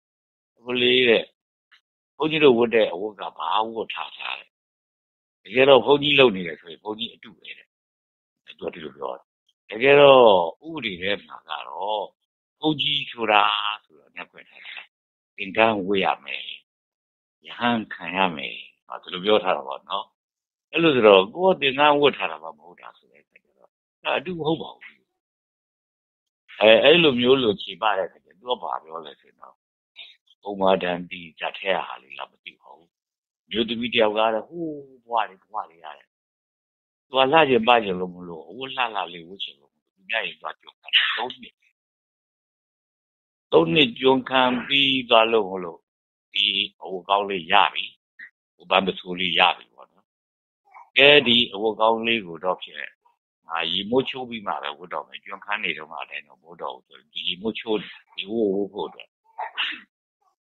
ဘုလေးတဲ့ဘုန်းကြီးတို့ဝတ်တဲ့အဝတ်ကဘာဝတ်ထားထားတယ်တကယ်တော့ဘုန်းကြီးလုံနေတယ်ဆိုရင်ဘုန်းကြီးအတူပဲတဲ့သူကဒီလိုပြောတယ် တကယ်တော့ဥပဒေထဲမှာကတော့ဘုန်းကြီးဆိုတာဆိုတော့ညက်ွက်ထားတယ်သင်္ကန်းဝတ်ရမယ်ယဟန်ခံရမယ်ဟောဒီလိုပြောထားတာပေါ့နော်အဲ့လိုဆိုတော့ကိုယ်ကသင်္ကန်းဝတ်ထားတာမှမဟုတ်တာဆိုတဲ့အခါကျတော့အဲ့အတူမဟုတ်ပါဘူးအဲအဲ့လိုမျိုးလို့ခြေပတဲ့ခါကျသူကဘာပြောလဲဆိုတော့ပုံမှန်တန်ဒီကြက်ထဲဟာလေးလားမသိပါဘူးမျိုးသမီးတယောက်ကတော့ဟိုးဘွားလေးဘွားလေးရတယ် သူကလှကျင်ပကျင်လို့မလို့အဝတ်လှလှလေးဝတ်ချင်လို့သူများရင်သွားကြုံတာသုံးနှစ်သုံးနှစ်ကြုံခံပြီးသွားလို့မလို့ဒီအဝတ်ကောင်းလေးရပြီဟိုဗမ်းပစိုးလေးရပြီပေါ့နော်ကဲဒီအဝတ်ကောင်းလေးကိုတော့ဖြစ်အာရီမိုးချိုးပြီးမှပဲဝတ်တော့မယ်ကျွန်းခန်းနေတော့မှလည်းတော့ဝတ်တော့ဆိုဒီရီမိုးချိုးဒီဝတ်ဝတ်ဖို့အတွက်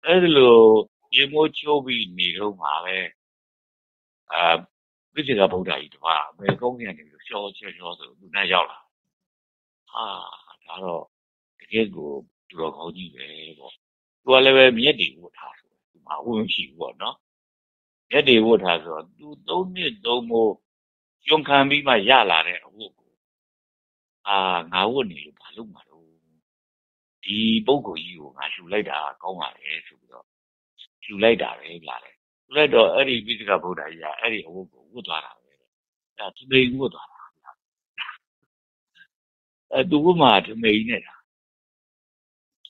အဲ့ဒီလိုရီမိုးချိုးပြီးနေတော့မှပဲအာ ပြည့်စကဗုဒ္ဓကြီးတပါအမေကုန်းကနေပြီးရှော့ချေချောဆိုသူနဲ့ရောက်လာဟာဒါတော့တကယ်ကိုသူတော်ကောင်းကြီးပဲပေါ့သူကလည်းပဲမြက်တွေဝတ်ထားဆိုဒီမှာဝင်ရှိဘူးပေါ့နော်မြက်တွေဝတ်ထားဆိုတော့သူသုံးနှစ်သုံးမိုးကျွန်းခံပြီးမှရလာတဲ့အဝတ်ကိုအာငါဝတ်နေလို့ဘာလို့မှာတော့ဒီပုံကိုကြီးကိုငါလှူလိုက်တာကောင်းပါလေဆိုပြီးတော့လှူလိုက်တာပဲလာတယ် လှူလိုက်တော့အဲ့ဒီပိစကဗုဒ္ဓကြီးကအဲ့ဒီအဝတ်ကိုဝတ်သွားတာပဲအဲသူမိန်ဝတ်သွားတာအဲသူကမှသူမိန်နေတာ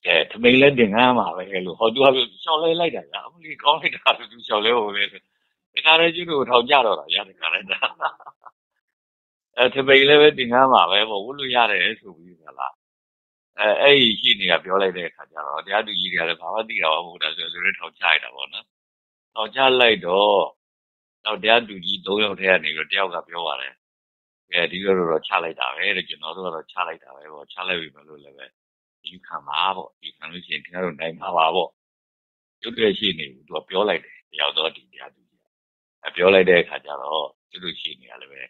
အဲထမိန်လည်းတင်ငန်းမှာပဲလို့ဟောသူကရှောက်လဲလိုက်တာကအမလီကောင်းလိုက်တာသူရှောက်လဲဟိုလေဒီခါရဲကျွန်းကိုထောင်ကြတော့တာရတယ်ခါရဲတာအဲထမိန်လည်းပဲတင်ငန်းမှာပဲပေါ့ဝတ်လို့ရတယ်ဆိုပြီးခလားအဲအဲ့ဒီရှိနေကပြောလိုက်တဲ့အခါကျတော့တရားသူကြီးတွေကလည်းဘာမှသိတာမဟုတ်တာဆိုဆိုရဲထောင်ချရတာပေါ့နော် ထောင်ချလိုက်တော့တော့တရားသူကြီး၃ယောက်ထဲကနေပြီးတော့တယောက်ကပြောပါတယ်အဲဒီလိုတော့ချလိုက်တာပဲတဲ့ကျွန်တော်တို့ကတော့ချလိုက်တာပဲပေါ့ချလိုက်ပြီမလို့လည်းပဲယူခံပါပေါ့ယူခံလို့ရှိရင်ခင်ဗျားတို့နိုင်မှာပါပေါ့ရုပ်တရက်ရှိနေဘူးသူကပြောလိုက်တယ်တယောက်တော့ဒီတရားသူကြီးအပြောလိုက်တဲ့အခါကျတော့သူတို့ရှိနေရလည်းပဲ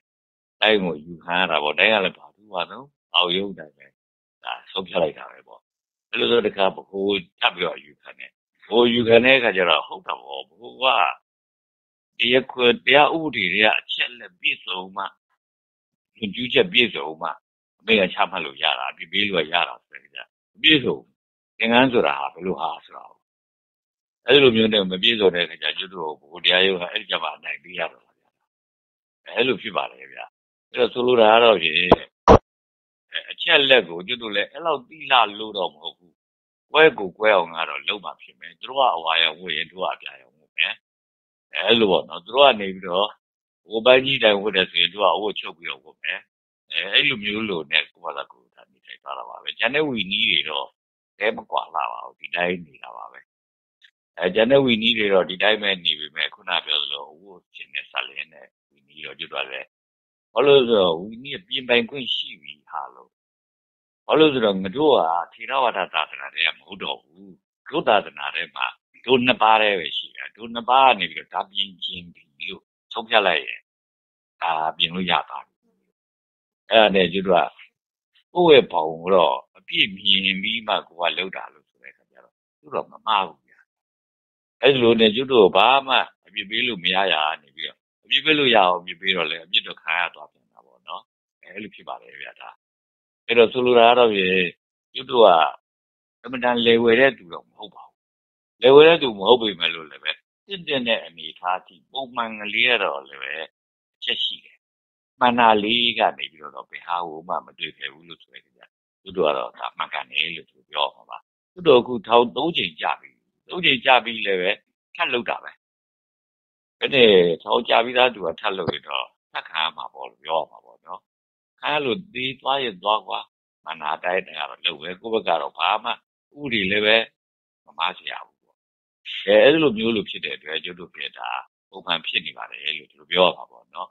တိုင်းကိုယူခံရတာပေါ့တိုင်းကလည်းဘာလို့ပါတော့အောက်ရုပ်တိုင်းပဲဒါဆုံးဖြတ်လိုက်တာပဲပေါ့အဲ့လိုဆိုတခါဘိုးထပ်ပြီးတော့ယူခံတယ် ဘိုးယူခံတဲ့အခါကျတော့ဟုတ်တာပေါ့ဘိုးကတရားခွေတရားဥပဒေတွေကအချက်လက်ပြည့်စုံမှညွှန်ကျူးချက်ပြည့်စုံမှအမေကချမှတ်လို့ရတာအပြစ်ပေးလို့ရတာဆိုတဲ့ကြပြည့်စုံသင်္ကန်းဆိုတာဟာဘယ်လိုဟာဆိုတာအဲ့လိုမျိုးနဲ့မပြည့်စုံတဲ့အခါကျကျွတ်တို့ဘုရားရုံးကအဲ့ဒီကြမှာနိုင်ပြီးရတော့ဗျာအဲ့လိုဖြစ်ပါလေဗျာအဲ့တော့ဆိုလိုတာကတော့ဖြင့်အချက်လက်ကိုကျွတ်တို့လည်းအဲ့လောက်တိလာလို့တော့မဟုတ်ဘူး ကွဲကိုကွဲအောင်ကတော့လုံးမှဖြစ်မယ်သူတို့ကအဝါရောင်ဝတ်ရင်တို့ကအပြာရောင်ဝတ်မယ်အဲ့လိုပေါ့နော်သူတို့ကနေပြီးတော့ဟိုပိုင်းကြီးတိုင်ဝတ်တယ်ဆိုရင်တို့ကအဝတ်ချုပ်ပြီးတော့ဝတ်မယ်အဲအဲ့လိုမျိုးလို့နဲ့ကိုပါလာကိုဒါနေထိုင်သွားတာပါပဲကျန်တဲ့ဝီနီးတွေတော့တဲမကွာလာပါဘူးဒီတိုင်းနေတာပါပဲအဲကျန်တဲ့ဝီနီးတွေတော့ဒီတိုင်းပဲနေပြီမဲ့ခုနပြောသလိုအဝတ်ချင်းနဲ့ဆက်လင်းနဲ့ဝီနီးတော့ကျွတ်သွားတယ်ဘာလို့ဆိုတော့ဝီနီးပြင်ပိုင်ခွင့်ရှိပြီဟာလို့ ဘာလို့ဆိုတော့ငါတို့ကထေရဝါဒသာသနာတွေကမဟုတ်တော့ဘူးဒုသာသနာတွေမှာတို့နှစ်ပါးတည်းပဲရှိတာတို့နှစ်ပါးကနေပြီးတော့ဒါပြင်ချင်းပြီးလို့ဆုံးဖြတ်လိုက်ရင်ဒါပြင်လို့ရပါဘူးအဲ့ဒါနဲ့ကျွတ်ကကိုယ့်ရဲ့ဘောင်တော့အပြည့်မြင်ပြီးမှကိုကလောက်တာလို့ဆိုတဲ့အခါကျတော့သူတော့မမှားဘူးဗျာအဲ့ဒီလိုနဲ့ကျွတ်တို့ဘာမှအပြည့်ပေးလို့မရရနေပြီးတော့အပြည့်ပေးလို့ရအောင်အပြည့်ပေးတော့လေအပြည့်တော့ခံရသွားပြန်တာပေါ့နော်အဲ့လိုဖြစ်ပါလေဗျာဒါ အဲ့တော့ဆိုလိုတာကတော့ပြေကျွတ်တို့ကအမှန်တန်လေဝယ်တဲ့သူတော့မဟုတ်ပါဘူးလေဝယ်တဲ့သူမဟုတ်ပေမဲ့လို့လည်းပဲတင့်တဲ့တဲ့အနေထားကြီးပုံမှန်ကလေးရတော့လည်းပဲအချက်ရှိတယ်မှန်တာလေးကနေပြီးတော့ဘယ်ဟာကိုမှမတွေ့ခဲ့ဘူးလို့ဆိုရကြသူတို့ကတော့ဒါမှန်ကန်တယ်လို့သူပြောမှာပါသူတို့အခုထောင်၃ချိန်ကြာပြီ၃ချိန်ကြာပြီလည်းပဲထပ်လောက်တာပဲဘယ်နဲ့ထောင်ကြာပြီးသားသူကထပ်လောက်ရတော့ထပ်ခံရမှာပေါ့လို့ပြောမှာပေါ့နော် ခံရလို့ဒီသွားရသွားကွာမနာတိုင်းတကတော့လောက်ပဲကိုယ့်ဘက်ကတော့ဘာမှဥတွေလည်းပဲမမစရာဘူးပေါ့အဲအဲ့လိုမျိုးလို့ဖြစ်တဲ့အတွက်ကျွတ်တို့ပြတာပုံမှန်ဖြစ်နေပါတယ်လို့သူတို့ပြောမှာပေါ့နော်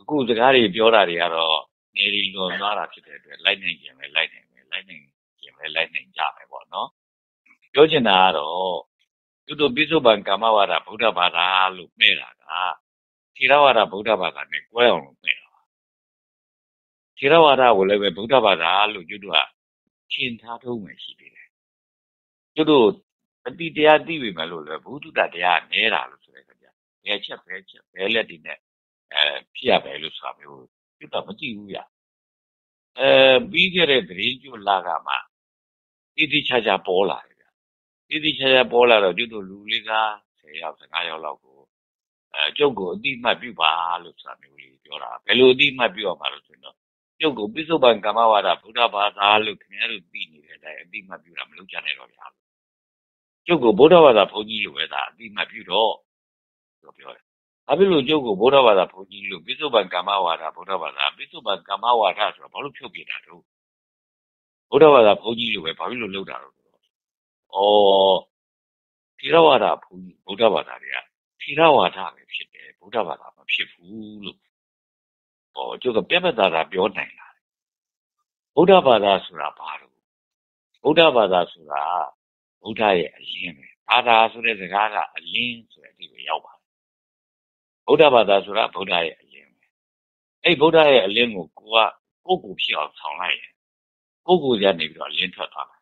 အခုစကားတွေပြောတာတွေကတော့နေရီလွန်သွားတာဖြစ်တဲ့အတွက်လိုက်နိုင်ခြင်းပဲလိုက်နိုင်မယ်လိုက်နိုင်ခြင်းပဲလိုက်နိုင်ကြမယ်ပေါ့နော်ပြောချင်တာကတော့သူတို့ပိဿုပံကာမဝါဒဗုဒ္ဓဘာသာလို့မှဲ့တာကထေရဝါဒဗုဒ္ဓဘာသာနဲ့ကွဲအောင်လို့မှဲ့တာပါ ထေရဝါဒကိုလည်းပဲဗုဒ္ဓဘာသာလို့ကျွတ်တို့ကရှင်းထားထုံးမယ်ရှိသေးတယ်ကျွတ်တို့အတိတရားသိပြီမဲ့လို့လည်းဘုဒ္ဓတရားနဲတာလို့ဆိုတဲ့အခါကျဘယ်ချက်ပဲချက်ဘယ်လက်ဒီနဲ့အဲဖြစ်ရမယ်လို့ဆိုတာမျိုးပြတော့မကြည့်ဘူးဗျအဲပြီးခဲ့တဲ့သတင်းကျွလာကမှတိတိကျကျပေါ်လာတယ်ဗျတိတိကျကျပေါ်လာတော့ကျွတ်တို့လူလေးက10ယောက်15ယောက်လောက်ကိုအဲကျုပ်ကိုအတိမတ်ပြုပါလို့ဆိုတာမျိုးလေးပြောတာဘယ်လိုအတိမတ်ပြုရမှာလို့ဆိုတော့ ကျုပ်ကိုပိစုပန်ကမ္မဝါဒ ဗုဒ္ဓဘာသာလို့ ခင်ဗျားတို့ သိနေတဲ့အတိုင်းအတိမတ်ပြုတာ မလုပ်ကြနဲ့တော့ဗျာ ကျုပ်ကို ဗုဒ္ဓဘာသာ ဘုန်းကြီးလိုပဲဒါအတိမတ်ပြုတော့ဆိုပြောတယ်။ဘာဖြစ်လို့ ကျုပ်ကို ဗုဒ္ဓဘာသာ ဘုန်းကြီးလို့ပိစုပန်ကမ္မဝါဒ ဗုဒ္ဓဘာသာပိစုပန်ကမ္မဝါဒဆိုတော့ဘာလို့ ဖြုတ်ပြတာတော့ဗုဒ္ဓဘာသာ ဘုန်းကြီးလိုပဲ ဘာဖြစ်လို့ လုပ်တာတော့။အော်သီရဝါဒဘုန်းကြီးဗုဒ္ဓဘာသာတွေကသီရဝါဒပဲ ဖြစ်တယ် ဗုဒ္ဓဘာသာ မဖြစ်ဘူးလို့ဟော ကျုပ်ကပြတ်ပြတ်သားသားပြောနိုင်တာဗုဒ္ဓဘာသာဆိုတာဘာလို့ဗုဒ္ဓဘာသာဆိုတာဗုဒ္ဓရဲ့အလင်းပဲဘာသာဆိုတဲ့စကားကအလင်းဆိုတဲ့အဒီကိုရောက်ပါတယ်ဗုဒ္ဓဘာသာဆိုတာဗုဒ္ဓရဲ့အလင်းပဲအဲ့ဗုဒ္ဓရဲ့အလင်းကိုကိုကကိုကိုဖြစ်အောင်ဆောင်လိုက်ရင်ကိုကိုရနေပြီးတော့လင်းထွက်သွားမယ်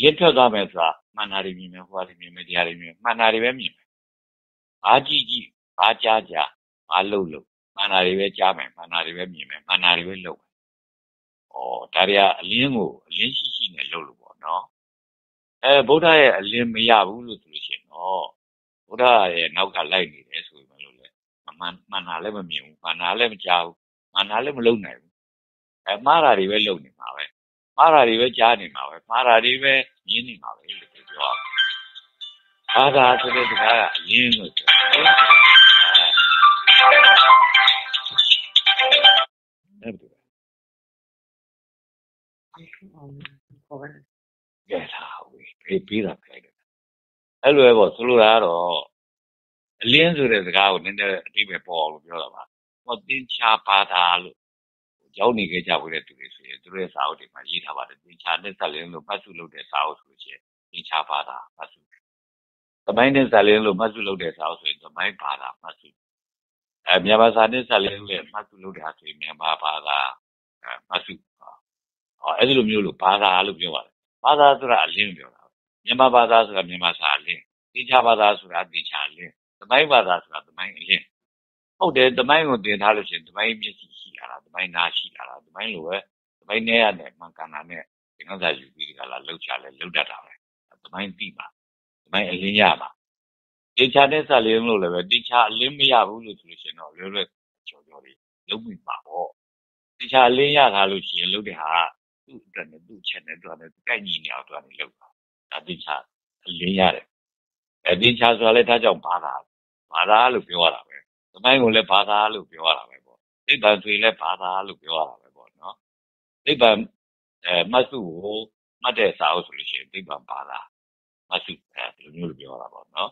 လင်းထွက်သွားမယ်ဆိုတာမှန်တာတွေမြင်မယ်ဟောတာတွေမြင်မယ်တရားတွေမြင်မယ်မှန်တာတွေပဲမြင်မယ်ဘာကြည့်ကြည့်ဘာကြားကြားဘာလုပ်လို့ မှန်တာတွေပဲကြားမယ်မှန်တာတွေပဲမြင်မယ်မှန်တာတွေပဲလုပ်မယ်ဩဒါတွေကအလင်းကိုအလင်းရှိရှိနဲ့လုပ်လို့ပေါ့နော်အဲဗုဒ္ဓရဲ့အလင်းမရဘူးလို့ဆိုလို့ရှိရင်တော့ဗုဒ္ဓရဲ့နောက်ကလိုက်နေတယ်ဆိုရင်လို့လေမှန်မှန်တာလည်းမမြင်ဘူးမှန်တာလည်းမကြားဘူးမှန်တာလည်းမလုပ်နိုင်ဘူးအဲမှားတာတွေပဲလုပ်နေမှာပဲမှားတာတွေပဲကြားနေမှာပဲမှားတာတွေပဲမြင်နေမှာပဲလို့ပြောဘာသာဆိုတဲ့စကားကအလင်းလို့ပြောတယ်အဲ့ ဒါကဲသာဝေးပေးပေးတာခိုင်းတယ်အဲ့လိုပဲပေါ့ဆိုလိုတာကတော့အလင်းဆိုတဲ့စကားကိုနည်းနည်းအတိပဲပေါ်အောင်လို့ပြောတာပါဟောသင်္ချာဘာသာလို့ရောက်နေကြကြဝေးတဲ့သူတွေဆိုရင်သူတို့ရဲ့စာအုပ်တွေမှာရေးထားပါတယ်သင်္ချာနဲ့ဆက်လင်းလို့မှတ်စုလုပ်တဲ့စာအုပ်ဆိုလို့ရှိရင်သင်္ချာဘာသာမှတ်စုသမိုင်းနဲ့ဆက်လင်းလို့မှတ်စုလုပ်တဲ့စာအုပ်ဆိုရင်သမိုင်းဘာသာမှတ်စု အဲမြန်မာစာနဲ့ဆက်လင်းလို့မှတ်စုလုပ်တဲ့ဆိုရင်မြန်မာဘာသာမှတ်စုဟောအဲ့ဒီလိုမျိုးလို့ဘာသာလို့ပြောပါတယ်ဘာသာဆိုတာအလင်းပြောတာမြန်မာဘာသာဆိုတာမြန်မာစာအလင်းတိချာဘာသာဆိုတာတိချာအလင်းသမိုင်းဘာသာဆိုတာသမိုင်းအလင်းဟုတ်တယ်သမိုင်းကိုတင်ထားလို့ရှိရင်သမိုင်းမျက်စိရှိလာတာသမိုင်းနားရှိလာတာသမိုင်းလိုပဲသမိုင်းနဲ့ရတယ်မှန်ကန်တာနဲ့သင်္ကန်းစာယူပြီးကြလားလှုပ်ချလဲလှုပ်တတ်တာပဲသမိုင်းပြီးပါသမိုင်းအလင်းရပါ တိချာတဲ့စာလင်းလို့လည်းပဲတိချာအလင်းမရဘူးလို့ဆိုလို့ရှိရင်တော့လွယ်လွယ်ကြော်ကြော်လေးလုံးမိပါပေါ့တိချာအလင်းရတာလို့ရှိရင်လှုပ်တဲ့ဟာသူ့အတွက်နဲ့သူ့ချက်နဲ့သူ့နဲ့ကိုက်ညီနေအောင်သူကနေလုပ်တာဒါတိချာအလင်းရတယ်အဲတိချာဆိုတာလည်းဒါကြောင့်ဘာသာဘာသာလို့ပြောရတာပဲသမိုင်းကိုလည်းဘာသာလို့ပြောရတာပဲပေါ့သိပ္ပံဆိုရင်လည်းဘာသာလို့ပြောရတာပဲပေါ့နော်သိပ္ပံအဲမတ်စုကိုမှတ်တဲ့စာအုပ်ဆိုလို့ရှိရင်သိပ္ပံဘာသာမတ်စုအဲဒီလိုမျိုးလို့ပြောရတာပေါ့နော်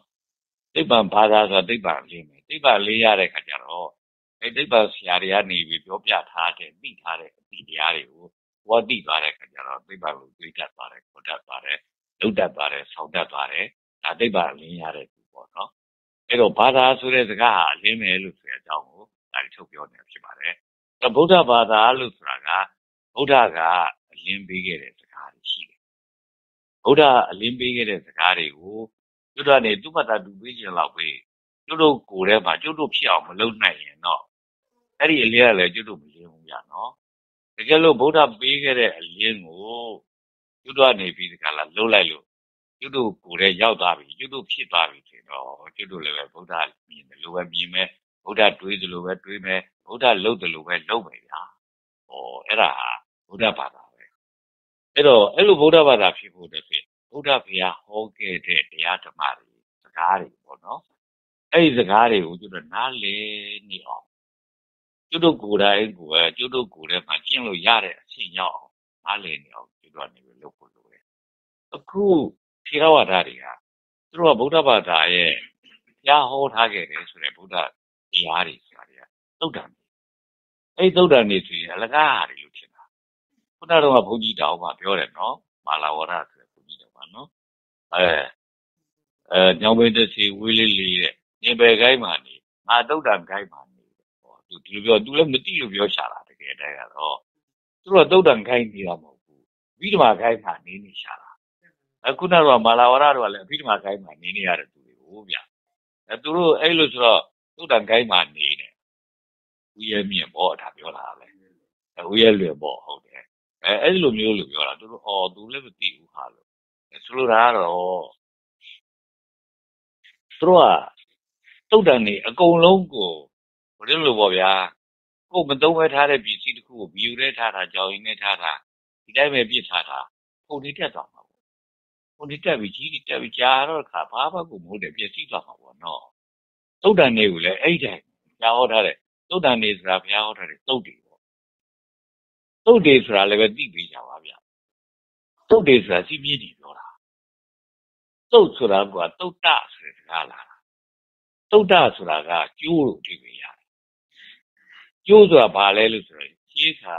သိပ္ပံဘာသာဆိုတာသိပ္ပံလေးမယ်သိပ္ပံလေးရတဲ့ခါကျတော့အဲသိပ္ပံဆရာတွေကနေပြီးပြောပြထားတဲ့သိထားတဲ့အသည့်တရားတွေကိုဝတ်တိသွားတဲ့ခါကျတော့သိပ္ပံကိုတွေးတတ်သွားတယ်ခေါ်တတ်သွားတယ်လုတ်တတ်သွားတယ်ဆောင်းတတ်သွားတယ်ဒါသိပ္ပံလင်းရတဲ့သူပေါ့နော်အဲ့တော့ဘာသာဆိုတဲ့စကားဟာအလင်းမယ်လို့ဆိုတဲ့အကြောင်းကိုဒါထုတ်ပြောနေတာဖြစ်ပါတယ်အဲ့ဗုဒ္ဓဘာသာလို့ဆိုတာကဗုဒ္ဓကအလင်းပေးခဲ့တဲ့စကားတွေရှိတယ်ဗုဒ္ဓအလင်းပေးခဲ့တဲ့စကားတွေကို ကျွတ်ကနေသူ့ဘာသာသူပေးခြင်းလောက်ပဲကျွတ်တို့ကိုယ်ထဲမှာကျွတ်တို့ဖြစ်အောင်မလုပ်နိုင်ရင်တော့အဲ့ဒီအလင်းကလည်းကျွတ်တို့မလင်းဘူးဗျာနော်တကယ်လို့ဗုဒ္ဓပေးခဲ့တဲ့အလင်းကိုကျွတ်တို့ကနေပြီးဒီကလာလှုပ်လိုက်လို့ကျွတ်တို့ကိုယ်ထဲရောက်သွားပြီကျွတ်တို့ဖြစ်သွားပြီဆိုတော့ကျွတ်တို့လည်းပဲဗုဒ္ဓမြင်တယ်လို့ပဲမြင်မယ်ဗုဒ္ဓတွေးတယ်လို့ပဲတွေးမယ်ဗုဒ္ဓလှုပ်တယ်လို့ပဲလှုပ်မယ်ဗျာဟောအဲ့ဒါဟာဗုဒ္ဓဘာသာပဲအဲ့တော့အဲ့လိုဗုဒ္ဓဘာသာဖြစ်ဖို့တည်းဆို ဗုဒ္ဓဘုရားဟောခဲ့တဲ့တရားဓမ္မတွေစကားတွေပေါ့နော်အဲ့ဒီစကားတွေကိုကျွတ်တို့နားလည်နေအောင်ကျွတ်တို့ကိုယ်တိုင်ကိုယ်ပဲကျွတ်တို့ကိုယ်ထဲမှာကျင့်လို့ရတဲ့အဆင့်ရောက်အောင်နားလည်နေအောင်ကျွတ်တို့ကနေပြီးလုပ်ဖို့လိုတယ်အခုထေရဝါဒတွေကသူတို့ကဗုဒ္ဓဘာသာရဲ့ကြားဟောထားခဲ့တယ်ဆိုတဲ့ဗုဒ္ဓတရားတွေဆိုတာတွေကသုတ်တံအဲ့သုတ်တံနေဆိုရင်အလကားတွေလို့ထင်တာခုနကတော့ဘုန်းကြီးတောင်မှပြောတယ်နော်မာလာဝရဆိုတဲ့ဘု န်းကြီးတောင်မှနော်အဲအဲညောင်ပင်တစီဝေးလေးလေးတဲ့ညင်ပယ်ခိုင်းမှနေငါသုတ်တံခိုင်းမှနေဟောသူဒီလိုပြောသူလည်းမတိလို့ပြောရှာတာတကယ်တည်းကတော့သူတို့သုတ်တံခိုင်းနေတာမဟုတ်ဘူးပြီးတော့ခိုင်းမှနေနေရှာတာအခုနောက်မာလာဝရတို့ကလည်းအပြီးဓမ္မာခိုင်းမှနေနေရတဲ့သူတွေကိုဗျအဲသူတို့အဲ့လိုဆိုတော့သုတ်တန်ခိုင်းမှနေတယ်ဦးရဲမြင့်ပေါ့ဒါပြောတာလေဦးရဲလွယ်ပေါ့ဟုတ်တယ်အဲအဲ့ဒီလိုမျိုးလို့ပြောတာသူတို့အော်သူလည်းမသိဘူးဟာလို့ ဆိုလိုတာကတော့သူတို့ကသုတ်တန်နေအကုန်လုံးကိုဘယ်လိုလို့ပေါ့ဗျာကိုယ်မသုံးဝဲထားတဲ့ပစ္စည်းတစ်ခုကိုဘီယူထဲထားတာကြောင်ရင်းနဲ့ထားတာဒီတိုင်းပဲပြစ်ထားတာပုံနေတက်သွားမှာပေါ့ပုံနေတက်ပြီးကြီးတက်ပြီးကြာတော့ခါဘာမှကိုမဟုတ်တယ်ပြည့်စည်သွားမှာပေါ့နော်သုတ်တန်တွေကိုလည်းအဲ့တိုင်းကြားဟောထားတဲ့သုတ်တန်တွေဆိုတာဘုရားဟောထားတဲ့သုတ်တွေပေါ့သုတ်တွေဆိုတာလည်းပဲသိပြီးကြပါဗျာသုတ်တွေဆိုတာစီးပြင်းနေပြော တာသုတ်ဆိုတာကသုတ်တဆိုတဲ့စကားလာတာသုတ်တဆိုတာကကျိုးလို့အဓိပ္ပာယ်ရတယ်ကျိုးဆိုတာဘာလဲလို့ဆိုရင်ကြီးခါ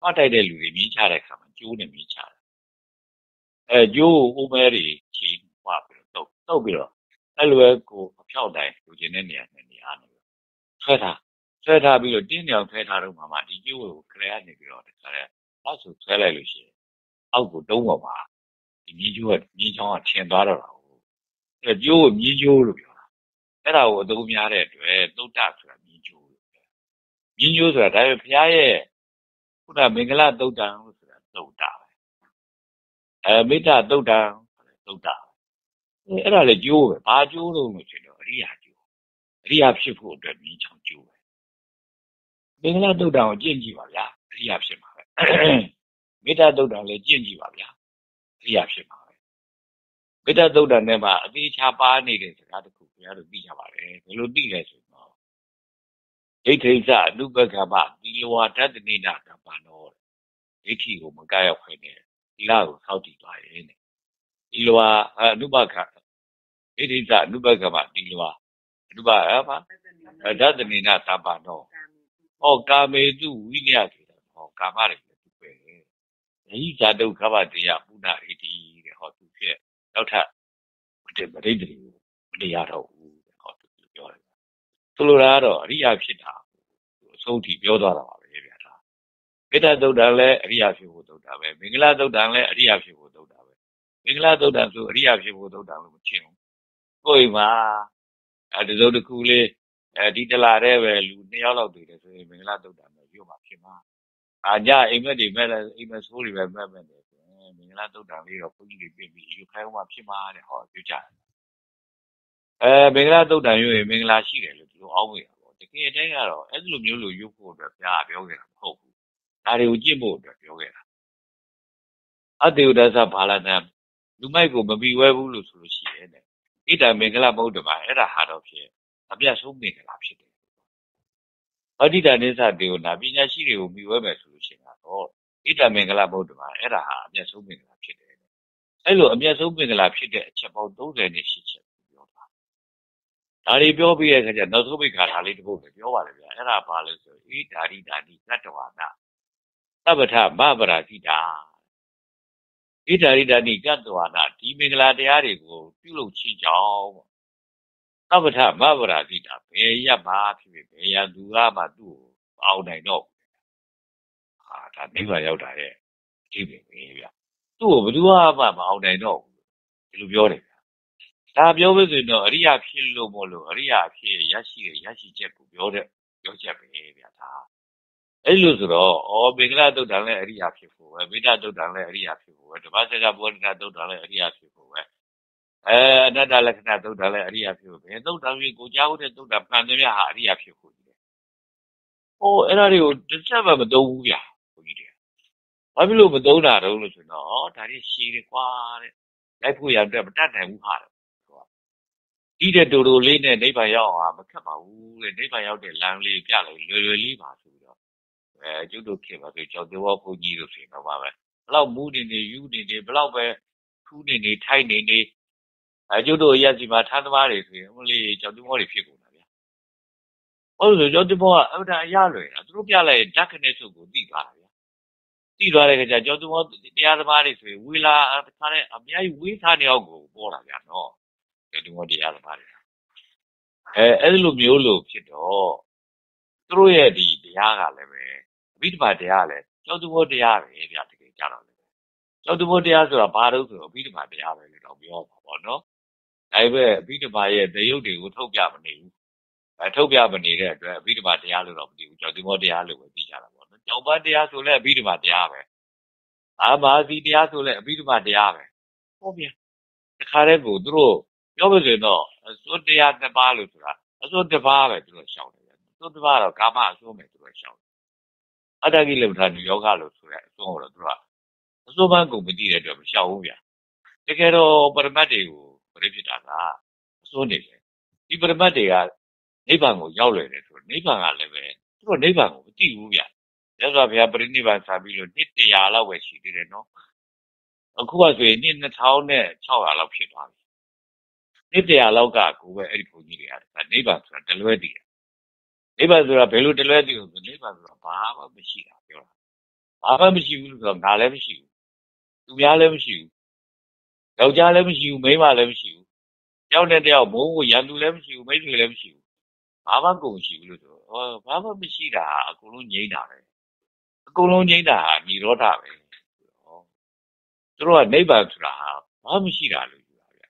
မှတ်တိုက်တဲ့လူတွေမြင်ချတဲ့အခါမှာကျိုးနဲ့မြင်ချတယ်အဲကျိုးကိုဥမဲတွေချီပွားပြီးတော့တုတ်ပြီးတော့အဲ့လိုပဲကိုအဖြောက်တိုင်းလူချင်းတဲ့နေရာနဲ့နေရာနေဆွဲထားဆွဲထားပြီးတော့တင်းနေအောင်ဆွဲထားတော့မှမှဒီကျိုးကိုခရဲကနေပြီးတော့တခါတည်းအောက်ဆိုဆွဲလိုက်လို့ရှိရင်အောက်ကိုတုံးပေါ်မှာ ဒီမြင်းကျိုးကမြင်းချောင်းကထင်သွားတော့တာကိုအဲကျိုးကိုမြင်းကျိုးလို့ပြောတာအဲ့ဒါကိုအသုံးများတဲ့အတွက်သုတ်တဆိုတာမြင်းကျိုးလို့ပြောမြင်းကျိုးဆိုတာဒါပေမဲ့ဘုရားရဲ့ခုနမင်္ဂလာသုတ်တံလို့ဆိုတာသုတ်တာပဲအဲမေတ္တာသုတ်တံသုတ်တာပဲအဲ့ဒါလေကျိုးပဲဘာကျိုးလို့လို့ဆိုတော့အရိယာကျိုးအရိယာဖြစ်ဖို့အတွက်မြင်းချောင်းကျိုးပဲမင်္ဂလာသုတ်တံကိုကျင့်ကြည့်ပါဗျာအရိယာဖြစ်မှာပဲမေတ္တာသုတ်တံလည်းကျင့်ကြည့်ပါဗျာ အရိယာဖြစ်မှာပဲမေတ္တာသုတ်တံနဲ့မှအသေးချာပါနေတဲ့စကားတစ်ခုဘုရားတို့သိကြပါတယ်ဘယ်လိုသိလဲဆိုတော့ဒိဋ္ဌိစအနုပကမ္မသီလဝါဒတနိနာကပ္ပနောဒိဋ္ဌိကိုမကရောက်ခွင့်နဲ့သီလကိုစောင့်တည်သွားရဲ့တဲ့သီလဝါအနုပကဒိဋ္ဌိစအနုပကမ္မသီလဝါအနုပအဘာဒတနိနာကပ္ပနောဟောကာမေတုဝိနည်းဆိုတာဟောကာမတွေလည်းသူပဲ။ ဒီဇာတုခဘတရားပုဏ္ဏဣတိတဲ့ဟောသူဖြစ်နောက်ထပ်မတည်မတိတ်တွေကိုမတရားတော့ဘူးတဲ့ဟောသူပြောတယ်။ဆိုလိုတာကတော့အရိယာဖြစ်တာအဆုံးထိပြောသွားတာပါပဲဗျာဒါ။မေတ္တာသုတ်တံလည်းအရိယာဖြစ်ဖို့သုတ်တာပဲ။မင်္ဂလာသုတ်တံလည်းအရိယာဖြစ်ဖို့သုတ်တာပဲ။မင်္ဂလာသုတ်တံဆိုအရိယာဖြစ်ဖို့သုတ်တာလို့မချင်ဘူး။ကိုယ်မှာအဲဒီစုံတစ်ခုလေးအဲဒီတလာတဲ့ပဲလူနှစ်ယောက်လောက်တွေ့တယ်ဆိုရင်မင်္ဂလာသုတ်တံပဲပြောမှာဖြစ်မှာ။ အာကြအိမ်မက်တွေမဲ့လည်းအိမ်မက်ဆိုးတွေပဲမဲ့မဲ့တယ်ဆိုရင်မင်္ဂလာသုတ်တံလေးတော့ဘုန်းကြီးတွေပြင်ပြီးယူခိုင်းမှဖြစ်မှာတဲ့ဟောပြောကြတယ်။အဲမင်္ဂလာသုတ်တံရွေးမင်္ဂလာရှိတယ်လို့သူတို့အောင်းမိတာပေါ့။တကယ်တည်းကတော့အဲ့လိုမျိုးလို့ယူဖို့အတွက်ဘုရားပြောခဲ့တာမဟုတ်ဘူး။ဒါတွေကိုကြည့်ဖို့အတွက်ပြောခဲ့တာ။အတေဝဒသဘာလနံလူမိုက်ကိုမပြီးဝဲဘူးလို့ဆိုလို့ရှိရဲ့တဲ့။ဣဒံမင်္ဂလာမဟုတ်တယ်ပါအဲ့ဒါဟာတော့ဖြစ်အပြတ်ဆုံးမင်္ဂလာဖြစ်တယ်။ အဋ္ဌိတနိစ္စတေကိုနာပညာရှိတွေကိုမိဝဲမယ်ဆိုလို့ရှိရင်တော့ဣဒံမင်္ဂလာမဟုတ်တယ်ပါအဲ့ဒါဟာအပြတ်ဆုံးမင်္ဂလာဖြစ်တယ်။အဲ့လိုအပြတ်ဆုံးမင်္ဂလာဖြစ်တဲ့အချက်ပေါင်း30နဲ့ရှိချက်ပြောတာ။ဒါတွေပြောပြီးတဲ့အခါကျနောက်ဆုံးပိခါထားလေးတစ်ပုဒ်ပဲပြောပါလေဗျာ။အဲ့ဒါဘာလဲဆိုဣဓာရိတာတိသတ္တဝါနာသဗ္ဗထမဗရာတိတာဣဒာရိတာနိကတ္တဝါနာဒီမင်္ဂလာတရားတွေကိုပြုလုပ်ခြင်းကြောင့် သဗ္ဗထမဗရာတိတာဘယ်ရပ်ပါဖြစ်ဖြစ်ဘယ်ရသူကမှသူ့ကိုအောင်နိုင်တော့ဟာဒါနိဗ္ဗာန်ရောက်တာရဲ့အကြည့်ပဲဗျာသူ့ကိုဘယ်သူမှမအောင်နိုင်တော့ဘူးဒီလိုပြောတယ်ဗျာဒါပြောလို့ဆိုရင်တော့အရိယာဖြစ်လို့မလို့အရိယာဖြစ်ရရှိရရရှိချက်ကိုပြောတဲ့ပြောချက်ပဲဗျာဒါအဲ့လိုဆိုတော့ဩမင်္ဂလာတုတ်တန်လည်းအရိယာဖြစ်ဖို့ပဲမေတ္တာတုတ်တန်လည်းအရိယာဖြစ်ဖို့ပဲဓမ္မစကားဘောဓနာတုတ်တန်လည်းအရိယာဖြစ်ဖို့ပဲ အဲအနတ္တလက္ခဏာတုတ်တန်လည်းအရိယာဖြစ်ဖို့ပဲတုတ်တန်ကြီးကိုကြားဟုတ်တဲ့တုတ်တန်မှန်သမျှဟာအရိယာဖြစ်ဖို့ကြီးတယ်။ဟိုအဲ့ဒါတွေကိုတစ်ချက်မှမသုံးဘူးဗျာဘုန်းကြီးတွေ။ဘာဖြစ်လို့မသုံးတာတုံးလို့ဆိုတော့ဩဒါတွေရှည်တယ်ကွာတဲ့။လိုက်ဖို့ရတဲ့မတတ်နိုင်ဘူးဟာတဲ့။ဒီတဲ့တူတူလေးနဲ့နိဗ္ဗာန်ရောက်အောင်မခက်ပါဘူးတဲ့။နိဗ္ဗာန်ရောက်တဲ့လမ်းလေးပြလိုက်လွယ်လွယ်လေးပါဆိုအဲကျုပ်တို့ခင်ပါဆိုကြောက်တော်ဘုန်းကြီးတို့ဆိုတော့ပါပဲဘလောက်မူးနေနေယူနေနေဘလောက်ပဲထူးနေနေထိုက်နေနေ အဲကျုပ်တို့ရက်စီမှာထမ်းသမားတွေဆိုရင်ဟိုလေကြောက်တော်တွေဖြစ်ကုန်တာဗျာဟုတ်လို့ကြောက်တော်ကအမှန်အရလွယ်တာသူတို့ပြလိုက်ဓာတ်ခနဲ့စုပ်ကိုသိသွားတာဗျာသိသွားတဲ့ခါကျကြောက်တော်တရားသမားတွေဆိုရင်ဝေလာတခါနဲ့အများကြီးဝေးထားနေအောင်ကိုပေါ်လာဗျာနော်ကြောက်တော်တရားသမားတွေအဲအဲ့လိုမျိုးလို့ဖြစ်တော့သူတို့ရဲ့ဒီတရားကလည်းပဲမိဓမ္မာတရားလည်းကြောက်သူဘောတရားပဲဗျာတကယ်ကြတော့လေကြောက်သူဘောတရားဆိုတာဘာလို့ဆိုတော့အဘိဓမ္မာတရားပဲလို့တော့ပြောပါပေါ့နော် ဒါပေမဲ့အဘိဓမ္မာရဲ့တရုပ်တွေကိုထုတ်ပြမနေဘူးအဲထုတ်ပြမနေတဲ့အတွက်အဘိဓမ္မာတရားလို့တော့မသိဘူးကြောက်သူဘောတရားလို့ပဲသိကြတာပေါ့နော်ကြောက်ပါတရားဆိုလည်းအဘိဓမ္မာတရားပဲအာမာစီတရားဆိုလည်းအဘိဓမ္မာတရားပဲဟုတ်ဗျာတခါတည်းကိုသူတို့ပြောလို့ဆိုရင်တော့အစွတ်တရားတစ်ပါးလို့ဆိုတာအစွတ်တစ်ပါးပဲသူတို့ရှောင်တယ်သူသုံးတစ်ပါးတော့ကာမအစွန်းပဲသူတို့ရှောင်အတ္တကိလေသာညယောဂလို့ဆိုရဲအစွန်းကိုတော့သူကအစွန်းပန်းကုန်မသိတဲ့အတွက်မရှောင်ဘူးဗျာတကယ်တော့ပရမတ်တွေကို ပြိဖြစ်တာကအစွန်းနေတယ်ဒီပရမတ်တွေကနိဗ္ဗာန်ကိုရောက်လွယ်တယ်ဆိုတော့နိဗ္ဗာန်ကလည်းပဲသူတို့နိဗ္ဗာန်ကိုမသိဘူးဗျာရသော်ဗျာပရိနိဗ္ဗာန်ဆာပြီးလို့နှစ်တရာလောက်ပဲရှိသေးတယ်နော်အခုကဆိုရင်နှစ်2600လောက်ဖြစ်သွားပြီနှစ်တရာလောက်ကကိုပဲအဲ့ဒီဘုန်းကြီးတွေကနိဗ္ဗာန်ဆိုတာတလွဲတည်တယ်နိဗ္ဗာန်ဆိုတာဘယ်လိုတလွဲတည်လို့ဆိုနိဗ္ဗာန်ဆိုတာဘာမှမရှိတာပြောတာဘာမှမရှိဘူးလို့ဆိုတော့ငါလည်းမရှိဘူးသူများလည်းမရှိဘူး ယောက်ျားလည်းမရှိဘူးမိန်းမလည်းမရှိဘူးတယောက်နဲ့တယောက်မိုးကိုရန်သူလည်းမရှိဘူးမိတ်ဆွေလည်းမရှိဘူးဘာမှကုန်မရှိဘူးလို့ဆိုဟောဘာမှမရှိတာအကုန်လုံးငြိမ့်တာပဲအကုန်လုံးငြိမ့်တာဟာនិရောဓပဲဟောသူတို့ကနိဗ္ဗာန်ဆိုတာဟာဘာမှမရှိတာလို့ယူတာဗျ